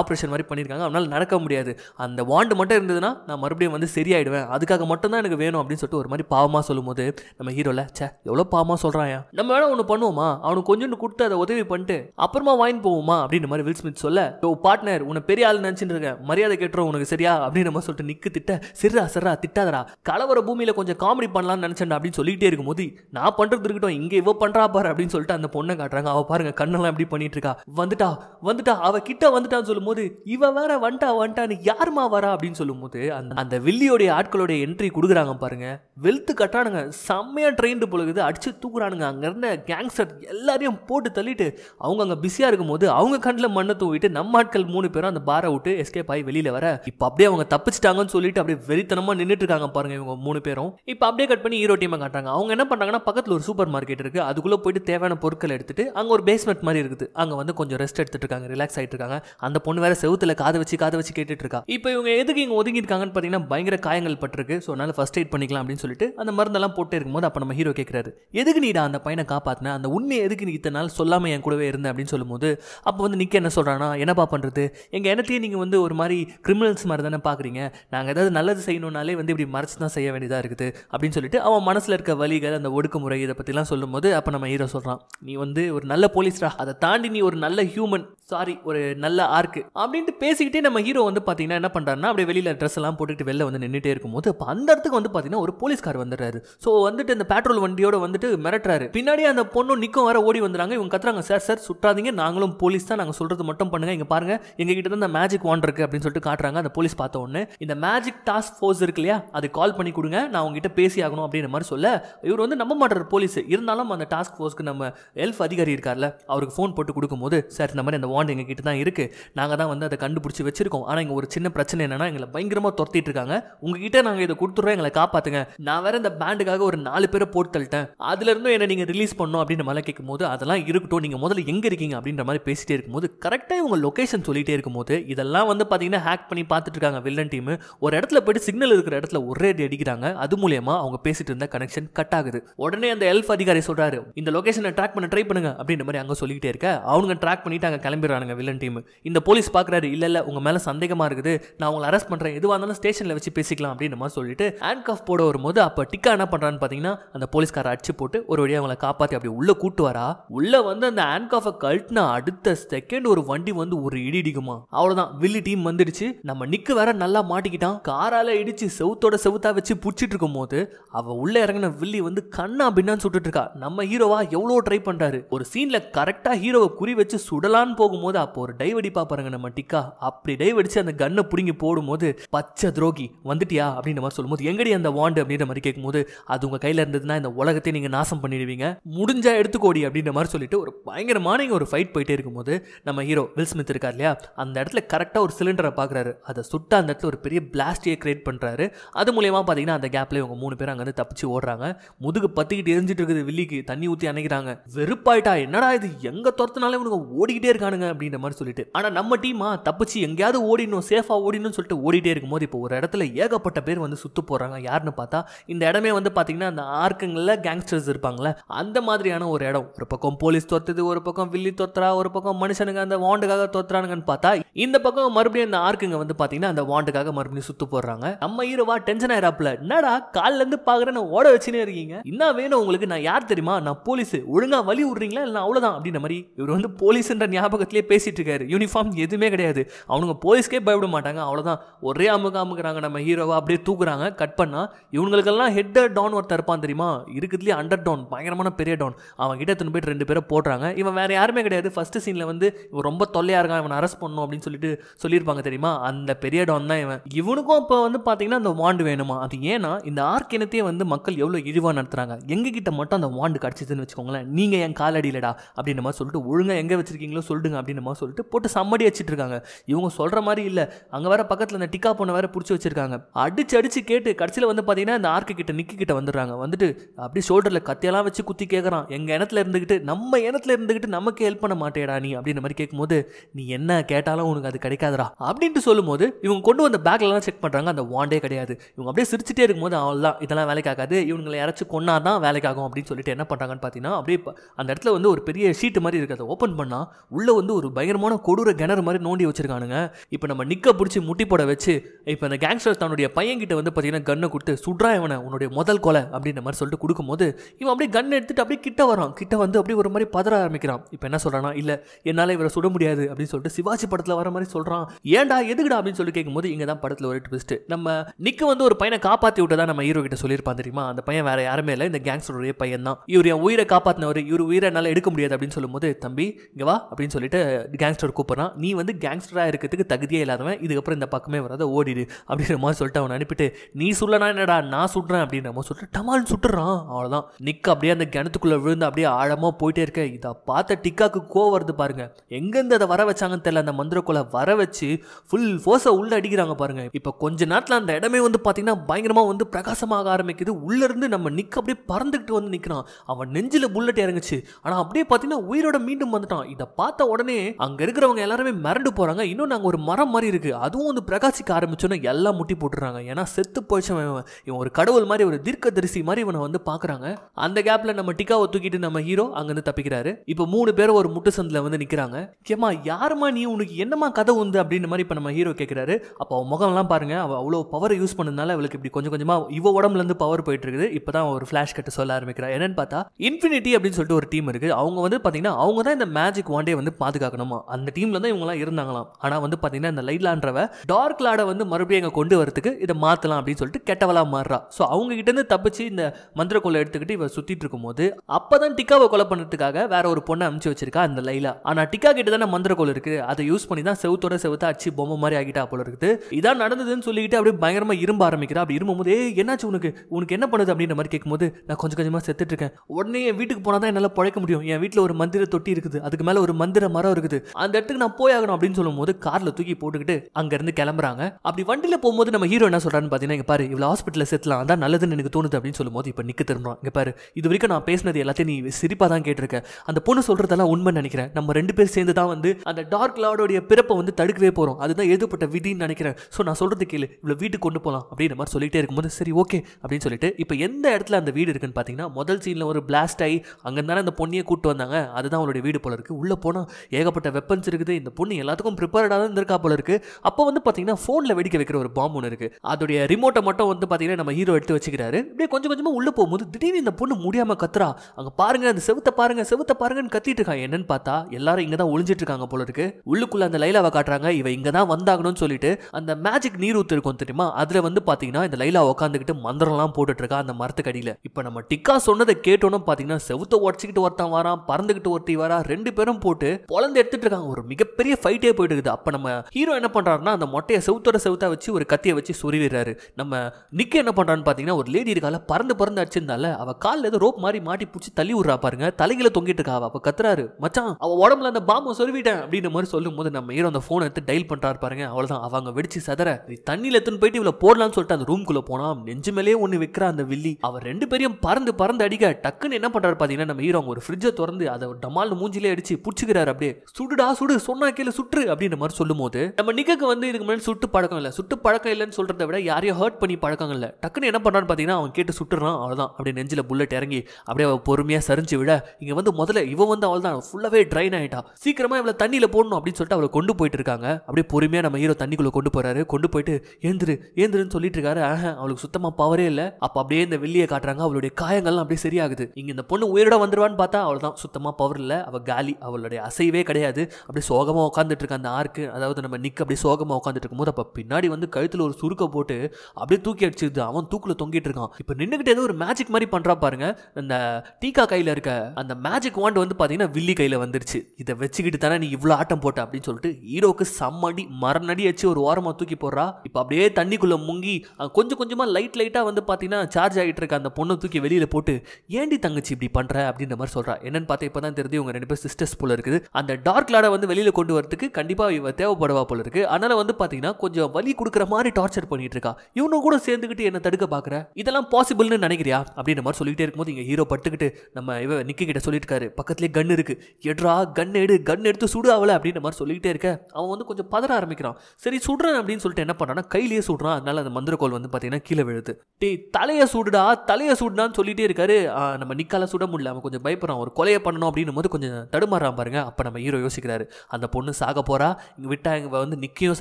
ஆப்ரேஷன் மாதிரி பண்ணியிருக்காங்க அவனால் நடக்க முடியாது. அந்த வாண்டு மட்டும் இருந்ததுன்னா நான் மறுபடியும் வந்து சரியாயிடுவேன். அதுக்காக மட்டும்தான் எனக்கு வேணும் அப்படின்னு சொல்லிட்டு ஒரு மாதிரி பாவமாக சொல்லும்போது நம்ம ஹீரோல ச்சே எவ்வளோ பாவமாக சொல்கிறான் நம்ம வேணால் ஒன்று பண்ணுவோமா? அவனுக்கு கொஞ்சோண்டு கொடுத்து அதை உதவி பண்ணிட்டு அப்புறமா வாங்கி போவோமா? அப்படின்ற மாதிரி வில் ஸ்மித் சொல்ல ஓ பார்ட்னர் உன்னை பெரிய ஆள் நினச்சிட்டு இருக்கேன். மரியாதை கேட்டுரும் உனக்கு சரியா? அப்படின்னு நம்ம சொல்லிட்டு நிக்கு திட்ட சிறா சிறா திட்டாதடா. கலவர பூமியில் கொஞ்சம் காமெடி பண்ணலாம்னு நினச்சேன் அப்படின்னு சொல்லிட்டே இருக்கும்போது நான் பண்ணுறது இருக்கட்டும் இங்கே இவ பண்ணுறா பாரு. அப்படின்னு சொல்லிட்டு அந்த பொண்ணை காட்டுறாங்க. அவ பாருங்க கண்ணெல்லாம் எப்படி பண்ணிட்டு இருக்கா? வந்துட்டா வந்துட்டா அவ கிட்ட வந்துட்டான்னு சொல்லும்போது இவ வேற வந்துட்டா வந்துட்டான்னு யாருமா வரா அப்படின்னு சொல்லும்போது அந்த அந்த வில்லியோடைய ஆட்களுடைய என்ட்ரி கொடுக்குறாங்க பாருங்க. வெல்த்து கட்டானுங்க செம்மையா ட்ரெயின்டு பொழுது அடிச்சு தூக்குறானுங்க. அங்க இருந்த கேங்ஸ்டர் எல்லாரையும் போட்டு தள்ளிட்டு அவங்க அங்க பிஸியா இருக்கும் போது அவங்க கண்ணில் மண்ணை தூவிட்டு நம்ம ஆட்கள் மூணு பேரும் அந்த பாரை விட்டு எஸ்கேப் ஆகி வெளியில வர இப்போ அப்படியே அவங்க தப்பிச்சிட்டாங்கன்னு சொல்லிட்டு அப்படியே வெறித்தனமா நின்றுட்டு இருக்காங்க பாருங்க இவங்க மூணு பேரும். இப்போ அப்படியே கட் பண்ணி ஹீரோ டீமை காட்டுறாங்க. அவங்க என்ன பண்றாங்கன்னா பக்கத்துல ஒரு சூப்பர் மார்க்கெட் இருக்கு. அதுக்குள்ள போயிட்டு தேவையான பொருட்களை எடுத்துட்டு அங்க ஒரு பேஸ்மெண்ட் மாதிரி இருக்குது. அங்கே வந்து கொஞ்சம் ரெஸ்ட் எடுத்துட்டு இருக்காங்க ரிலாக்ஸ் ஆகிட்டு இருக்காங்க அந்த பொண்ணு வேற செவுத்துல காதை வச்சு காதை வச்சு கேட்டுட்டு இருக்கா இப்போ இவங்க எதுக்கு இங்கே ஒதுங்கி இருக்காங்கன்னு பார்த்தீங்கன்னா பயங்கர காயங்கள் பட்டிருக்கு. ஸோ அதனால ஃபர்ஸ்ட் எய்ட் பண்ணிக்கலாம் அப்படின்னு சொல்லிட்டு அந்த மருந்தெல்லாம் போட்டு இருக்கும்போது அப்போ நம்ம ஹீரோ கேட்குறாரு எதுக்கு நீடா அந்த பையனை காப்பாத்தின? அந்த உண்மையை எதுக்கு நீ இத்தனை நாள் சொல்லாமல் என் கூடவே இருந்த? அப்படின்னு சொல்லும்போது அப்போ வந்து நிக்க என்ன சொல்கிறானா என்னப்பா பண்ணுறது எங்கள் எனத்தையே நீங்கள் வந்து ஒரு மாதிரி கிரிமினல்ஸ் மாதிரி தானே பார்க்குறீங்க நாங்கள் ஏதாவது நல்லது செய்யணும்னாலே வந்து இப்படி மறைச்சு தான் செய்ய வேண்டியதாக இருக்குது. அப்படின்னு சொல்லிட்டு அவன் மனசில் இருக்க வழிகள் அந்த ஒடுக்குமுறை இதை பற்றிலாம் சொல்லும்போது அப்போ நம்ம ஹீரோ சொல்கிறான் நீ வந்து ஒரு நல்ல போலீஸ்ரா அதை தாண்டி நீ ஒரு நல்ல ஹியூமன் சாரி ஒரு நல்ல ஆர்க்கு அப்படின்ட்டு பேசிக்கிட்டே நம்ம ஹீரோ வந்து பார்த்தீங்கன்னா என்ன பண்ணுறாருன்னா அப்படியே வெளியில் ட்ரெஸ் எல்லாம் போட்டுட்டு வெளில வந்து நின்றுட்டே இருக்கும்போது அப்போ அந்த இடத்துக்கு வந்து பார்த்தீங்கன்னா ஒரு போலீஸ்கார் வந்துடுறாரு. ஸோ வந்துட்டு இந்த பெட்ரோல் வண்டியோட வந்துட்டு மிரட்டுறாரு. பின்னாடி அந்த பொண்ணு நிற்கும் வர ஓடி வந்துறாங்க இவங்க கத்துறாங்க சார் சார் சுற்றாதீங்க. நாங்களும் போலீஸ் தான். நாங்கள் சொல்கிறது மட்டும் பண்ணுங்க. இங்கே பாருங்க. எங்க கிட்ட தான் இந்த மேஜிக் வாண்ட் இருக்கு அப்படின்னு சொல்லிட்டு காட்டுறாங்க. அந்த போலீஸ் பார்த்த உடனே இந்த மேஜிக் டாஸ்க் ஃபோர்ஸ் இருக்கு இல்லையா? அது கால் பண்ணி கொடுங்க. நான் உங்ககிட்ட பேசி ஆகணும் அப்படின்ற மாதிரி சொல்ல இவர் வந்து நம்ப மாட்டார் போலீஸ் இருந்தாலும் அந்த டாஸ்க் ஃபோர்ஸ்க்கு நம்ம எல்ஃப் அதிகாரி இருக்கார்ல அவருக்கு ஃபோன் போட்டு கொடுக்கும்போது சார் இந்த மாதிரி அந்த வாண்ட் எங்ககிட்ட தான் இருக்குது நாங்கள் தான் வந்து அதை கண்டுபிடிச்சி வச்சிருக்கோம். ஆனால் இங்கே ஒரு சின்ன பிரச்சனை என்னன்னா எங்களை பயங்கரமாக துரத்திட்டு இருக்காங்க. உங்ககிட்ட நாங்கள் இதை கொடுத்துட்றோம். எங்களை காப்பாத்துங்க. நான் வேற இந்த பேண்டுக்காக ஒரு நாலு பேரை போட்டு தள்ளிட்டேன். அதுல என்ன நீங்கள் ரிலீஸ் பண்ணோம் அப்படின்ற மாதிரி கேட்கும்போது அதெல்லாம் இருக்கட்டும். நீங்கள் முதல்ல எங்கே இருக்கீங்க? அப்படின்ற மாதிரி பேசிட்டே இருக்கும்போது கரெக்டாக உங்கள் லொக்கேஷன் சொல்லிட்டே இருக்கும்போது இதெல்லாம் வந்து பார்த்தீங்கன்னா ஹேக் பண்ணி பார்த்துட்டு இருக்காங்க வில்லன் டீம் ஒரு இடத்துல போயிட்டு சிக்னல் இருக்கிற இடத்துல ஒரே அடி அடிக்கிறாங்க. அது மூலியமா அவங்க பேசிட்டு இருந்த கனெக்ஷன் கட் ஆகுது. உடனே அந்த எல்ஃப் அதிகாரி சொல்றாரு இந்த லொகேஷனை ட்ராக் பண்ண ட்ரை பண்ணுங்க. அப்படின்ற மாதிரி அங்கே சொல்லிக்கிட்டே இருக்க. அவங்க ட்ராக் பண்ணிட்டு அங்கே கிளம்பிடுறானுங்க வில்லன் டீம் இந்த போலீஸ் பார்க்குறாரு இல்லை இல்லை உங்கள் மேலே சந்தேகமாக இருக்குது. நான் உங்களை அரெஸ்ட் பண்ணுறேன் எதுவாக இருந்தாலும் ஸ்டேஷனில் வச்சு பேசிக்கலாம் அப்படின்ற மாதிரி சொல்லிட்டு ஹேண்ட் கஃப் போட வரும்போது அப்போ டிக்கா என்ன பண்ணுறான்னு பார்த்தீங்கன்னா அந்த போலீஸ்கார அடிச்சு போட்டு ஒரு வழியாக அவங்கள காப்பாற்றி அப்படி உள்ளே கூட்டு வரா. உள்ளே வந்து அந்த ஹேண்ட் கஃபை கழட்டினா அடுத்த செகண்ட் ஒரு வண்டி வந்து ஒரு இடி இடிக்குமா. அவ்வளோதான் வில்லி டீம் வந்துடுச்சு. நம்ம நிக்கு வேற நல்லா மாட்டிக்கிட்டான். காரால இடிச்சு செவுத்தோட செவுத்தா வச்சு பிடிச்சிட்டு இருக்கும் போது அவ உள்ள இறங்கின வில்லி வந்து கண்ணா பின்னான்னு சுட்டுட்டு இருக்கா. நம்ம ஹீரோவா எவ்வளோ ட்ரை பண்றாரு. ஒரு சீன்ல கரெக்ட் கரெக்டாக ஹீரோவை குறி வச்சு சுடலான்னு போகும்போது அப்போ ஒரு டைவ் அடிப்பா பாருங்க நம்ம டிக்கா. அப்படி டைவ் அடிச்சு அந்த கன்னை புடுங்கி போடும்போது பச்சை துரோகி வந்துட்டியா? அப்படின்ற மாதிரி சொல்லும்போது எங்கடி அந்த வாண்டு அப்படின்ற மாதிரி கேட்கும்போது அது உங்க கையில இருந்ததுன்னா இந்த உலகத்தை நீங்க நாசம் பண்ணிடுவீங்க. முடிஞ்சா எடுத்துக்கோடி அப்படின்ற மாதிரி சொல்லிட்டு ஒரு பயங்கரமான ஒரு ஃபைட் போயிட்டே இருக்கும்போது நம்ம ஹீரோ வில் ஸ்மித் இருக்கார் இல்லையா? அந்த இடத்துல கரெக்டாக ஒரு சிலிண்டரை பார்க்குறாரு அதை சுட்டா அந்த இடத்துல ஒரு பெரிய பிளாஸ்டியை கிரியேட் பண்ணுறாரு அது மூலயமா பார்த்தீங்கன்னா அந்த கேப்லேயே இவங்க மூணு பேர் அங்கேருந்து தப்பிச்சு ஓடுறாங்க. முதுகு பத்திக்கிட்டு எரிஞ்சிட்டு இருக்குது வில்லிக்கு தண்ணி ஊற்றி அணைக்கிறாங்க. வெறுப்பாயிட்டா என்னடா இது? எங்கே துரத்துனாலே இவனுங்க ஓடிக்கிட்டே இருக்கானுங்க அப்படின்ற மாதிரி சொல்லிட்டு ஆனால் நம்ம டீமா தப்பிச்சு எங்கேயாவது ஓடிடணும் சேஃபாக ஓடிடணும்னு சொல்லிட்டு ஓடிட்டே இருக்கும்போது இப்போ ஒரு இடத்துல ஏகப்பட்ட பேர் வந்து சுத்து போகிறாங்க யாருன்னு பார்த்தா இந்த இடமே வந்து பார்த்தீங்கன்னா அந்த ஆர்க்குங்களில் கேங்ஸ்டர்ஸ் இருப்பாங்களே அந்த மாதிரியான ஒரு இடம். ஒரு பக்கம் போலீஸ் தோத்துது ஒரு பக்கம் வில்லி தோத்துறா ஒரு பக்கம் மனுஷனுங்க அந்த வாண்டுக்காக தோத்துறானுங்கன்னு பார்த்தா இந்த பக்கம் மறுபடியும் அந்த ஆர்க்குங்க வந்து பார்த்தீங்கன்னா அந்த வாண்டுக்காக மறுபடியும் சுத்து போடுறாங்க. நம்ம ஹீரோவா டென்ஷன் ஆயிராப்ல. என்னடா காலிலேருந்து இருந்து ஓட வச்சுனே இருக்கீங்க? என்ன வேணும் உங்களுக்கு நான் யார் தெரியுமா? நான் போலீஸ் ஒழுங்காக வழி விடுறீங்களா? இல்லை அவ்வளோதான் அப்படின்னு மாதிரி இவர் வந்து போலீஸ்ன்ற ஞாபகத்திலே பேசிகிட்டு இருக்காரு யூனிஃபார்ம் எதுவுமே கிடையாது. அவனுங்க போலீஸ்க்கே பயப்பட மாட்டாங்க. அவ்வளோதான் ஒரே அமுக அமுக்குறாங்க நம்ம ஹீரோவை அப்படியே தூக்குறாங்க. கட் பண்ணால் இவங்களுக்கெல்லாம் ஹெட்டர் டவுன் ஒருத்தர் இருப்பான் தெரியுமா? இருக்குதுலேயே அண்டர் டவுன் பயங்கரமான பெரிய டவுன் அவன் கிட்ட எடுத்துன்னு போயிட்டு ரெண்டு பேரை போடுறாங்க. இவன் வேறு யாருமே கிடையாது. ஃபஸ்ட்டு சீனில் வந்து இவன் ரொம்ப தொல்லையாக இருக்கான். இவன் அரெஸ்ட் பண்ணணும் அப்படின்னு சொல்லிட்டு சொல்லியிருப்பாங்க தெரியுமா? அந்த பெரிய டவுன் தான் இவன். இவனுக்கும் இப்போ வந்து பார்த்தீங்கன்னா அந்த வாண்டு வேணுமா? அது ஏன்னா இந்த ஆர்க் இனத்தையே வந்து மக்கள் எவ்வளோ இழிவாக நடத்துகிறாங்க எங்ககிட்ட மட்டும் அந்த வாண்டு கிடச்சிதுன்னு வச்சுக்கோங்களேன். நீங்கள் என் காலடியிலடா அப்படின்ற மாதிரி சொல்லிட்டு ஒழுங்காக எங்கே வச்சுருக்கீங்களோ சொல்லிடுங்க அப்படின்னு மாதிரி சொல்லிட்டு போட்டு சம்மடி வச்சிட்டு இருக்காங்க இவங்க சொல்கிற மாதிரி இல்லை. அங்கே வேற பக்கத்தில் இந்த டிக்கா பொண்ணை வேற பிடிச்சி வச்சிருக்காங்க. அடிச்சு அடிச்சு கேட்டு கடைசியில் வந்து பார்த்தீங்கன்னா இந்த ஆர்க்கு கிட்ட நிக்கி கிட்ட வந்துடுறாங்க. வந்துட்டு அப்படியே ஷோல்டரில் கத்தியெல்லாம் வச்சு குத்தி கேட்குறான் எங்கள் இனத்துல இருந்துக்கிட்டு நம்ம இனத்துல இருந்துக்கிட்டு நமக்கு ஹெல்ப் பண்ண மாட்டேடா நீ அப்படின்ற மாதிரி கேட்கும்போது நீ என்ன கேட்டாலும் உனக்கு அது கிடைக்காதுடா அப்படின்ட்டு சொல்லும்போது இவங்க கொண்டு வந்த பேக்லலாம் செக் பண்ணுறாங்க அந்த வாண்டே கிடையாது. இவங்க அப்படியே சிரிச்சுட்டே இருக்கும்போது அவள்தான் இதெல்லாம் வேலைக்காகாது இவங்களை யாராச்சும் கொன்னாதான் வேலைக்காகும் அப்படின்னு சொல்லிட்டு என்ன பண்ணுறாங்கன்னு பார்த்தீங்கன்னா அப்படியே அந்த இடத்துல வந்து ஒரு பெரிய ஷீட் மாதிரி இருக்கிறத அதை ஓப்பன் பண்ணா உள்ளே வந்து ஒரு பயங்கரமான கொடூர கிணறு மாதிரி நோண்டி வச்சிருக்கானுங்க. இப்போ நம்ம நிக்க பிடிச்சி முட்டி போட வச்சு இப்போ அந்த கேங்ஸ்டர் தன்னுடைய பையன்கிட்ட வந்து பார்த்தீங்கன்னா கன்னை கொடுத்து சுட்றா இவனை உன்னுடைய முதல் கொலை அப்படின்ற மாதிரி சொல்லிட்டு கொடுக்கும்போது இவன் அப்படியே கன் எடுத்துகிட்டு அப்படியே கிட்ட வரான் கிட்ட வந்து அப்படியே ஒரு மாதிரி பதற ஆரம்பிக்கிறான். இப்போ என்ன சொல்றானா இல்லை என்னால் இவரை சுட முடியாது அப்படின்னு சொல்லிட்டு சிவாஜி படத்தில் வர மாதிரி சொல்கிறான் ஏன்டா எதுக்குடா? அப்படின்னு சொல்லி கேட்கும்போது இங்கே தான் படத்தில் ஒரு ட்விஸ்ட்டு நம்ம நிக்க வந்து ஒரு பையனை காப்பாற்றி விட்டதா நம்ம ஹீரோ கிட்ட சொல்லியிருப்பான் தெரியுமா? அந்த பையன் வேற யாருமே இல்லை. இந்த கேங்ஸ்டருடைய பையன் தான் இவர் என் உயிரை காப்பாற்றினவர் இவர் உயிரை என்னால் எடுக்க முடியாது அப்படின்னு சொல்லும்போது தம்பி இங்கே வா அப்படின்னு சொல்லிட்டு கேங்ஸ்டர் கூப்பிட்றான். நீ வந்து கேங்ஸ்டராக இருக்கிறதுக்கு தகுதியே இல்லாதவன் இதுக்கப்புறம் இந்த பக்கமே வராத ஓடிடு அப்படின்ற மாதிரி சொல்லிட்டு அவனை அனுப்பிட்டு நீ சொல்லனா என்னடா நான் சுடுறேன் அப்படின்ற மாதிரி சொல்லிட்டு டமால் சுட்டுறான் அவ்வளோதான் நிக்க அப்படியே அந்த கிணத்துக்குள்ளே விழுந்து அப்படியே ஆழமாக போயிட்டே இருக்க. இதை பார்த்த டிக்காக்கு கோ வருது பாருங்க. எங்கேருந்து அதை வர வச்சாங்கன்னு தெரியல. அந்த மந்திரக்குள்ளே வர வச்சு ஃபுல் ஃபோர்ஸை உள்ளே அடிக்கிறாங்க பாருங்க. இப்போ கொஞ்ச நேரத்தில் அந்த இடமே வந்து பார்த்தீங்கன்னா பயங்கரமாக வந்து பிரகாசமாக ஆரம்பிக்குது. உள்ளேருந்து நம்ம நிக்க அப்படியே பறந்துக்கிட்டு வந்து நிற்கிறான் அவன் நெஞ்சில் புல்லட் இறங்குச்சு. ஆனால் அப்படியே பார்த்தீங்கன்னா உயிர் உயிரோட மீண்டும் வந்துட்டான். இதை பார்த்த உடனே அங்க இருக்கிறவங்க எல்லாருமே மிரண்டு போறாங்க. இன்னும் நாங்க ஒரு மரம் மாதிரி இருக்கு. அதுவும் வந்து பிரகாசிக்க ஆரம்பிச்சோன்னே எல்லாம் முட்டி போட்டுறாங்க. ஏன்னா செத்து போயிச்சவன் இவன். ஒரு கடவுள் மாதிரி ஒரு தீர்க்க தரிசி மாதிரி இவனை வந்து பார்க்கறாங்க. அந்த கேப்ல நம்ம டிக்காவை தூக்கிட்டு நம்ம ஹீரோ அங்கிருந்து தப்பிக்கிறாரு. இப்போ மூணு பேரும் ஒரு முட்டு சந்தில வந்து நிக்கிறாங்க. கேமா யாருமா நீ? உனக்கு என்னமா கதை உண்டு? அப்படின்ற மாதிரி இப்போ நம்ம ஹீரோ கேட்குறாரு அப்போ அவன் முகம்லாம் பாருங்க. அவள் அவ்வளோ பவர் யூஸ் பண்ணதுனால அவளுக்கு இப்படி கொஞ்சம் கொஞ்சமா இவ உடம்புல இருந்து பவர் போயிட்டு இருக்குது. இப்போதான் ஒரு ஃபிளாஷ் கட்டு சொல்ல ஆரம்பிக்கிறா. என்னன்னு பார்த்தா இன்ஃபினிட்டி அப்படின்னு சொல்லிட்டு ஒரு டீம் இருக்கு. அவங்க வந்து பார்த்தீங்கன்னா அவங்க தான் இந்த மேஜிக் வாண்டே வந்து பாதுகாக்கணுமா? அந்த டீம்ல தான் இவங்கலாம் இருந்தாங்களாம். ஆனால் வந்து பார்த்தீங்கன்னா இந்த லைட்லான்றவ டார்க் லாடை வந்து மறுபடியும் எங்கே கொண்டு வரதுக்கு இதை மாற்றலாம் அப்படின்னு சொல்லிட்டு கெட்டவளாக மாறுறா. ஸோ அவங்க கிட்ட தப்பிச்சு இந்த மந்திர கொலை எடுத்துக்கிட்டு இவ சுற்றிட்டு இருக்கும்போது அப்பதான் டிக்காவை கொலை பண்ணுறதுக்காக வேற ஒரு பொண்ணை அமுச்சு வச்சிருக்கா அந்த லைலா. ஆனால் டிக்கா கிட்ட தானே மந்திர கோல் இருக்கு. அதை யூஸ் பண்ணி தான் செவத்தோட செவுத்த அச்சு பொம்மை மாதிரி ஆகிட்டா போல இருக்குது. இதான் நடந்ததுன்னு சொல்லிக்கிட்டு அப்படியே பயங்கரமாக இரும்ப ஆரம்பிக்கிறா. அப்படி இருமும்போது ஏய் என்னாச்சு உனக்கு? உனக்கு என்ன பண்ணுது? அப்படின்ற மாதிரி கேட்கும்போது நான் கொஞ்சம் கொஞ்சமாக செத்துட்டு இருக்கேன். உடனே என் வீட்டுக்கு போனால் தான் என்னால் பழைக்க முடியும். என் வீட்டில் ஒரு மந்திர மந்திர தொட்டி இருக்குது. அதுக்கு மேல ஒரு மந்திர மரம் இருக்குது. அந்த இடத்துக்கு நான் போய் ஆகணும் அப்படின்னு சொல்லும்போது கார்ல தூக்கி போட்டுக்கிட்டு அங்க இருந்து கிளம்புறாங்க. அப்படி வண்டியில போகும்போது நம்ம ஹீரோ என்ன சொல்றான்னு பாத்தீங்கன்னா இங்க பாரு இவ்வளவு ஹாஸ்பிட்டல்ல சேர்த்தலாம் அதான் நல்லதுன்னு எனக்கு தோணுது அப்படின்னு சொல்லும்போது இப்ப நிக்க திரும்புறோம். இங்க பாரு இது வரைக்கும் நான் பேசினது எல்லாத்தையும் நீ சிரிப்பா தான் கேட்டிருக்க. அந்த பொண்ணு சொல்றதெல்லாம் உண்மை நினைக்கிறேன். நம்ம ரெண்டு பேர் சேர்ந்து தான் வந்து அந்த டார்க் லார்டோடைய பிறப்பை வந்து தடுக்கவே போறோம். அதுதான் எழுதப்பட்ட விதின்னு நினைக்கிறேன். ஸோ நான் சொல்றது கேளு. இவ்வளவு வீட்டுக்கு கொண்டு போகலாம் அப்படின்ற மாதிரி சொல்லிட்டே இருக்கும்போது சரி ஓகே அப்படின்னு சொல்லிட்டு இப்போ எந்த இடத்துல அந்த வீடு இருக்குன்னு பார்த்தீங்கன்னா முதல் சீனில் ஒரு பிளாஸ்ட் ஆகி அங்கே தானே அந்த பொண்ணியை கூட்டு வந்தாங்க. அதுதான் அவளுடைய வீடு போல இருக்குது உள்ளே போனால் ஏகப்பட்ட வெப்பன்ஸ் இருக்குது. இந்த பொண்ணு எல்லாத்துக்கும் ப்ரிப்பேர்டாக தான் இருந்திருக்கா போல இருக்குது அப்போ வந்து பார்த்தீங்கன்னா ஃபோனில் வெடிக்க வைக்கிற ஒரு பாம்பு ஒன்று இருக்குது அதோடைய ரிமோட்டை மட்டும் வந்து பார்த்தீங்கன்னா நம்ம ஹீரோ எடுத்து வச்சுக்கிறாரு. இப்படியே கொஞ்சம் கொஞ்சமாக உள்ளே போகும்போது திடீர்னு இந்த பொண்ணு முடியாமல் கத்துறா. அங்கே பாருங்க அந்த செவுத்த பாருங்க செவத்தை பாருங்கன்னு கத்திட்டு இருக்கான் என்னன்னு பார்த்தா எல்லாரும் இங்கே தான் ஒளிஞ்சிட்டு இருக்காங்க போல இருக்கு. உள்ளுக்குள்ளே அந்த லைலாவை காட்டுறாங்க. இவ இங்கே தான் வந்தாகணும்னு சொல்லிட்டு அந்த மேஜிக் நீர் ஊத்து இருக்கும் தெரியுமா? அதில் வந்து பார்த்தீங்கன்னா இந்த லைலா உட்காந்துக்கிட்டு மந்திரம்லாம் போட்டுட்டு இருக்கா அந்த மரத்துக்கு அடியில் இப்போ நம்ம டிக்கா சொன்னதை கேட்டோன்னு பார்த்தீங்கன்னா செவுத்த உடச்சிக்கிட்டு ஒருத்தன் வரான் பறந்துக்கிட்டு ஒருத்தி வரா ரெண்டு பேரும் போட்டு பொழந்து எடுத்துட்டு இருக்காங்க. ஒரு மிகப்பெரிய ஃபைட்டே போயிட்டு இருக்குது அப்ப நம்ம ஹீரோ என்ன பண்றாருன்னா அந்த மொட்டையை செவுத்தோட செவுத்தா வச்சு ஒரு கத்தியை வச்சு சொருவிடுறாரு. நம்ம நிக்க என்ன பண்றான்னு பாத்தீங்கன்னா ஒரு லேடி இருக்கால பறந்து பறந்து அடிச்சிருந்தால அவ காலில் ஏதோ ரோப் மாதிரி மாட்டி பிடிச்சி தள்ளி விடுறா பாருங்க. தலையில தொங்கிட்டு இருக்கா அவ. கத்துறாரு மச்சான் அவ உடம்புல அந்த பாம்பை சொருவிட்டேன். அப்படின்ற மாதிரி சொல்லும் போது நம்ம ஹீரோ அந்த போன் எடுத்து டைல் பண்றாரு பாருங்க. அவ்வளவுதான். அவங்க வெடிச்சு சதற. நீ தண்ணியில எடுத்துன்னு போயிட்டு இவ்வளவு போடலாம்னு சொல்லிட்டு அந்த ரூம்குள்ள போனா நெஞ்சு மேலேயே ஒண்ணு வைக்கிற அந்த வில்லி. அவர் ரெண்டு பேரையும் பறந்து பறந்து அடிக்க டக்குன்னு என்ன பண்றாரு பாத்தீங்கன்னா நம்ம ஹீரோ ஒரு ஃப்ரிட்ஜை திறந்து அதை டமால்னு மூஞ்சிலே அடிச்சு பிடிச்சிக்கிறாரு அப்படியே சுடுடா சுடு சொன்னா கீழே சுற்று அப்படின்ற மாதிரி சொல்லும் போது நம்ம நிக்கக்கு வந்து இதுக்கு முன்னாடி சுட்டு பழக்கம் இல்லை. சுட்டு பழக்கம் இல்லைன்னு சொல்றதை விட யாரையும் ஹர்ட் பண்ணி பழக்கம் இல்லை. டக்குன்னு என்ன பண்றான்னு பாத்தீங்கன்னா அவன் கேட்டு சுட்டுறான் அவ்வளவுதான். அப்படியே நெஞ்சில புல்லட் இறங்கி அப்படியே அவ பொறுமையா சரிஞ்சு விட இங்க வந்து முதல்ல இவ வந்து அவள் தான் ஃபுல்லாவே ட்ரைன் ஆயிட்டா. சீக்கிரமா இவளை தண்ணியில போடணும் அப்படின்னு சொல்லிட்டு அவளை கொண்டு போயிட்டு இருக்காங்க. அப்படியே பொறுமையா நம்ம ஹீரோ தண்ணிக்குள்ள கொண்டு போறாரு. கொண்டு போயிட்டு ஏந்திரு ஏந்திருன்னு சொல்லிட்டு இருக்காரு. ஆஹா அவளுக்கு சுத்தமா பவரே இல்லை. அப்ப அப்படியே இந்த வெள்ளியை காட்டுறாங்க. அவளுடைய காயங்கள்லாம் அப்படியே சரியாகுது. இங்க இந்த பொண்ணு உயிரோட வந்துருவான்னு பார்த்தா அவள் தான் சுத்தமா பவர் இல்லை அவள் காலி அவளுடைய அசைவே கிடையாது. அப்படியே சோகமாக உட்காந்துட்டு இருக்க அந்த ஆர்க்கு அதாவது நம்ம நிக் அப்படியே சோகமாக உட்காந்துட்டு இருக்கும்போது அப்போ பின்னாடி வந்து கழுத்தில் ஒரு சுருக்க போட்டு அப்படியே தூக்கி அடிச்சிருது. அவன் தூக்கில் தொங்கிட்டு இருக்கான். இப்போ நின்றுக்கிட்டு ஏதோ ஒரு மேஜிக் மாதிரி பண்ணுறா பாருங்க. அந்த டீக்கா கையில் இருக்க அந்த மேஜிக் வாண்ட் வந்து பார்த்தீங்கன்னா வில்லி கையில் வந்துருச்சு. இதை வச்சுக்கிட்டு தானே நீ இவ்வளோ ஆட்டம் போட்ட அப்படின்னு சொல்லிட்டு ஹீரோக்கு சம்மடி மரணடி வச்சு ஒரு ஓரமாக தூக்கி போடுறா. இப்போ அப்படியே தண்ணிக்குள்ளே முங்கி கொஞ்சம் கொஞ்சமாக லைட் லைட்டாக வந்து பார்த்தீங்கன்னா சார்ஜ் ஆகிட்டு இருக்க அந்த பொண்ணை தூக்கி வெளியில் போட்டு ஏண்டி தங்கச்சி இப்படி பண்ணுற அப்படின்ற மாதிரி சொல்கிறா என்னன்னு பார்த்தா இப்போ தான் இருக்கிறது இவங்க ரெண்டு பேர் சிஸ்டர்ஸ் போல இருக்குது. அந்த டார்க் லாடை வந்து வெளியில் கொண்டு வரதுக்கு கண்டிப்பாக இவ தேவைப்படுவா போல இருக்கு. அதனால வந்து பார்த்தீங்கன்னா கொஞ்சம் வலி கொடுக்குற மாதிரி டார்ச்சர் பண்ணிட்டு இருக்கா. இவனும் கூட சேர்ந்துக்கிட்டு என்ன தடுக்க பார்க்குற இதெல்லாம் பாசிபிள்னு நினைக்கிறியா? அப்படின்ற மாதிரி சொல்லிட்டே இருக்கும்போது இங்கே ஹீரோ பட்டுக்கிட்டு நம்ம இவ நிக்கி கிட்ட சொல்லிட்டு இருக்காரு பக்கத்துலேயே கன் இருக்கு. எட்ரா கன் எடு கன் எடுத்து சுடு அவளை அப்படின்ற மாதிரி சொல்லிக்கிட்டே இருக்க. அவன் வந்து கொஞ்சம் பதற ஆரம்பிக்கிறான். சரி சுடுறேன் அப்படின்னு சொல்லிட்டு என்ன பண்ணுறான்னா கையிலேயே சுடுறான். அதனால அந்த மந்திரக்கோல் வந்து பார்த்தீங்கன்னா கீழே விழுது. டே தலையை சுடுடா தலையை சுடுடான்னு சொல்லிட்டே இருக்காரு. நம்ம நிக்கால சுட முடியல. அவன் கொஞ்சம் பயப்படுறான். ஒரு கொலையை பண்ணணும் அப்படின்னும் போது கொஞ்சம் தடுமாறான் பாருங்க. அப்போ நம்ம ஹீரோ யோசிக்கிறாரு. அந்த பொண்ணு சாக போறா. இங்கே விட்டா இங்கே வந்து நிக்கியும்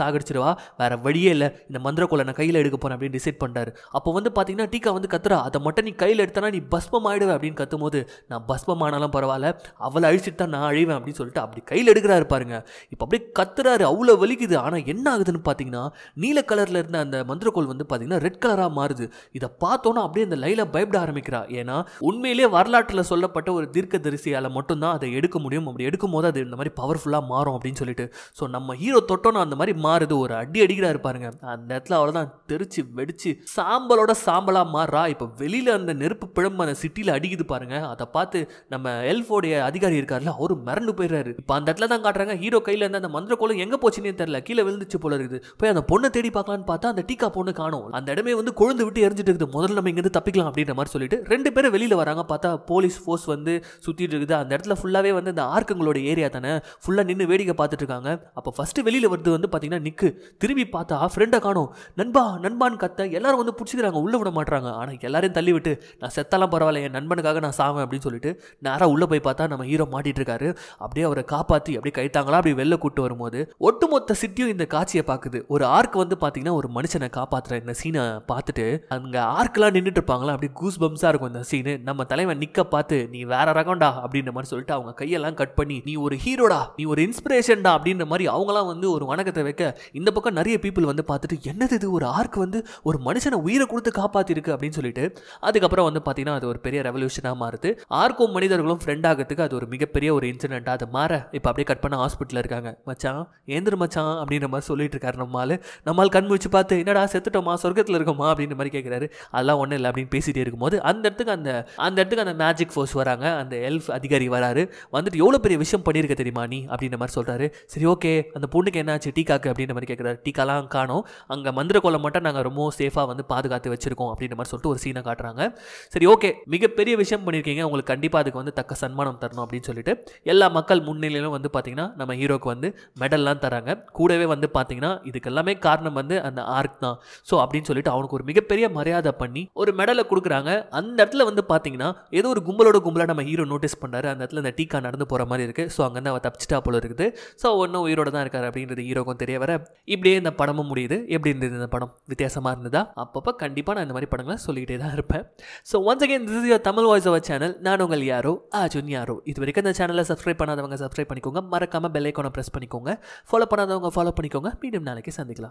சாகடிச்சிருவா. வேற வழியே இல்லை. இந்த மந்திரக்கோலை நான் கையில் எடுக்க போறேன் அப்படின்னு டிசைட் பண்ணுறாரு அப்போ வந்து பார்த்தீங்கன்னா டீக்கா வந்து கத்துறா. அதை மட்டும் நீ கையில் எடுத்தனா நீ பஸ்பம் ஆயிடுவே அப்படின்னு கத்தும் போது நான் பஸ்பம் ஆனாலும் பரவாயில்ல. அவளை அழிச்சிட்டு தான் நான் அழிவேன் அப்படின்னு சொல்லிட்டு அப்படி கையில் எடுக்கிறாரு பாருங்க. இப்போ அப்படியே கத்துறாரு. அவ்வளோ வலிக்குது. ஆனால் என்ன ஆகுதுன்னு பார்த்தீங்கன்னா நீல கலரில் இருந்த அந்த மந்திரக்கோள் வந்து பார்த்தீங்கன்னா ரெட் கலராக மாறுது. இதை பார்த்தோன்னா அப்படியே அந்த லைல பயப்பட ஆரம்பிக்கிறா. ஏன்னா உண்மையிலேயே வரலாற்றில் சொல்லப்பட்ட ஒரு தீர்க்க தரிசியால் மட்டும் மட்டும்தான் அதை எடுக்க முடியும். அப்படி எடுக்கும் போது அது இந்த மாதிரி பவர்ஃபுல்லாக மாறும் அப்படின்னு சொல்லிட்டு. ஸோ நம்ம ஹீரோ தொட்டோன்னா அந்த மாதிரி மாறுது. ஒரு அடி அடிக்கிறாரு இருப்பாருங்க அந்த இடத்துல அவ்வளோதான் தெரிச்சு வெடிச்சு சாம்பலோட சாம்பலாக மாறுறா இப்போ வெளியில் அந்த நெருப்பு பிழம்பு அந்த சிட்டியில் அடிக்குது பாருங்க. அதை பார்த்து நம்ம எல்ஃபோடைய அதிகாரி இருக்கார்ல அவரு மிரண்டு போயிடுறாரு. இப்போ அந்த இடத்துல தான் காட்டுறாங்க. ஹீரோ கையில் இருந்து அந்த மந்திர கோலம் எங்கே போச்சுன்னே தெரியல. கீழே விழுந்துச்சு போல இருக்குது. போய் அந்த பொண்ணை தேடி பார்க்கலான்னு பார்த்தா அந்த டீக்கா பொண்ணு காணும். அந்த இடமே வந்து கொழுந்து விட்டு எரிஞ்சிட்டு இருக்குது. முதல்ல நம்ம இங்கேருந்து தப்பிக்கலாம் அப்படின்ற மாதிரி சொல்லிட்டு ரெண்டு பேரும் வெளியில் வராங்க. பார்த்தா போலீஸ் ஃபோர்ஸ் வந்து சுற்றிட்டு இருக்குது. அந்த இடத்துல ஃபுல்லாகவே வந்து இந்த ஆர்க்குங்களோட ஏரியா தானே? ஃபுல்லாக நின்று வேடிக்கை பார்த்துட்டு இருக்காங்க. அப்போ ஃபஸ்ட்டு வெளியில் வருது வந்து பார்த்தீங்கன்னா நிக்கு. திரும்பி பார்த்தா ஃப்ரெண்டை காணும். நண்பா நண்பான்னு கத்த எல்லாரும் வந்து பிடிச்சிக்கிறாங்க. உள்ளே விட மாட்டுறாங்க ஆனால் எல்லாரையும் தள்ளி விட்டு நான் செத்தாலாம் பரவாயில்ல. என் நண்பனுக்காக நான் சாவேன் அப்படின்னு சொல்லிட்டு நேராக உள்ளே போய் பார்த்தா நம்ம ஹீரோ மாட்டிட்டு இருக்காரு. அப்படியே அவரை காப்பாற்றி அப்படியே கைத்தாங்களா அப்படி வெளில கூட்டு வரும்போது ஒட்டுமொத்த சிட்டியும் இந்த காட்சியை பார்க்குது. ஒரு ஆர்க் வந்து பார்த்தீங்கன்னா ஒரு மனுஷனை காப்பாற்றுற இந்த சீனை பார்த்துட்டு அங்கே ஆர்க்கெலாம் நின்றுட்டு இருப்பாங்களா அப்படியே கூஸ் பம்ஸாக இருக்கும் இந்த சீனு நம்ம தலைவன் நிற்க பார்த்து நீ வேற ரகம்டா அப்படின்ற மாதிரி சொல்லிட்டு அவங்க கையெல்லாம் கட் பண்ணி நீ ஒரு ஹீரோடா நீ ஒரு இன்ஸ்பிரேஷன்டா அப்படின்ற மாதிரி அவங்களாம் வந்து ஒரு வணக்கத்தை வைக்க இந்த பக்கம் நிறைய பீப்புள் வந்து பார்த்துட்டு என்னது இது? ஒரு ஆர்க் வந்து ஒரு மனுஷனை உயிரை கொடுத்து காப்பாத்திருக்கு அப்படின்னு சொல்லிட்டு அதுக்கப்புறம் வந்து பார்த்தீங்கன்னா அது ஒரு பெரிய ரெவல்யூஷனாக மாறுது. ஆர்க்கும் மனிதர்களும் ஃப்ரெண்ட் ஆகிறதுக்கு அது ஒரு மிகப்பெரிய ஒரு இன்சிடென்ட் அது மாற இப்போ அப்படியே கட் பண்ண ஹாஸ்பிட்டலில் இருக்காங்க. மச்சான் ஏந்திர மச்சான் அப்படின்ற மாதிரி சொல்லிட்டு இருக்காரு நம்மால் நம்மால் கண் முடிச்சு பார்த்து என்னடா செத்துட்டோமா சொர்க்கத்தில் இருக்கோமா? அப்படின்ற மாதிரி கேட்குறாரு அதெல்லாம் ஒன்றும் இல்லை அப்படின்னு பேசிட்டே இருக்கும்போது அந்த இடத்துக்கு அந்த அந்த இடத்துக்கு அந்த மேஜிக் ஃபோர்ஸ் வராங்க. அந்த எல்ஃப் அதிகாரி வராரு. வந்துட்டு எவ்வளோ பெரிய விஷயம் பண்ணியிருக்க தெரியுமா நீ? அப்படின்ற மாதிரி சொல்கிறாரு சரி ஓகே அந்த பொண்ணுக்கு என்னாச்சு? டீக்காக்கு அப்படின்ற மாதிரி கேட்குறாரு டீக்காலாம் காணும். அங்கே மந்திர கோலம் மட்டும் நாங்கள் ரொம்ப சேஃபாக வந்து பாதுகாத்து வச்சிருக்கோம் அப்படின்ற மாதிரி சொல்லிட்டு ஒரு சீனை காட்டுறாங்க. சரி ஓகே மிகப்பெரிய விஷயம் பண்ணியிருக்கீங்க. உங்களுக்கு கண்டிப்பாக அதுக்கு வந்து தக்க சன்மானம் தரணும் அப்படின்னு சொல்லிட்டு எல்லா மக்கள் முன்னிலையிலும் வந்து பார்த்தீங்கன்னா நம்ம ஹீரோக்கு வந்து மெடல்லாம் தராங்க. கூடவே வந்து பார்த்தீங்கன்னா இதுக்கு எல்லாமே காரணம் வந்து அந்த ஆர்க் தான். ஸோ அப்படின்னு சொல்லிட்டு அவனுக்கு ஒரு மிகப்பெரிய மரியாதை பண்ணி ஒரு மெடலை கொடுக்குறாங்க. அந்த இடத்துல வந்து பார்த்தீங்கன்னா ஏதோ ஒரு கும்பலோட கும்பலாக நம்ம ஹீரோ நோட்டீஸ் பண்ணுறாரு அந்த இடத்துல அந்த டீக்கா நடந்து போகிற மாதிரி இருக்குது ஸோ அங்கேருந்து அவள் தப்பிச்சிட்டா போல இருக்குது. ஸோ ஒன்றும் உயிரோட தான் இருக்காரு அப்படின்றது ஹீரோக்கும் தெரிய வர. இப்படியே இந்த படமும் முடியுது. எப்படி இருந்தது இந்த படம்? வித்தியாசமாக இருந்ததா? அப்பப்போ கண்டிப்பாக நான் இந்த மாதிரி படங்களை சொல்லிக்கிட்டே தான் இருப்பேன். So once again this is Tamil voice over channel நான் உங்கள் யாரோ? அர்ஜுன் யாரோ? இது வரைக்கும் இந்த சேனலை சப்ஸ்கிரைப் பண்ணாதவங்க சப்ஸ்கிரைப் பண்ணிக்கோங்க. மறக்காமல் பெல் ப்ரெஸ் பண்ணிக்கோங்க. ஃபாலோ பண்ணாதவங்க ஃபாலோ பண்ணிக்கோங்க. மீண்டும் நாளைக்கு சந்திக்கலாம்.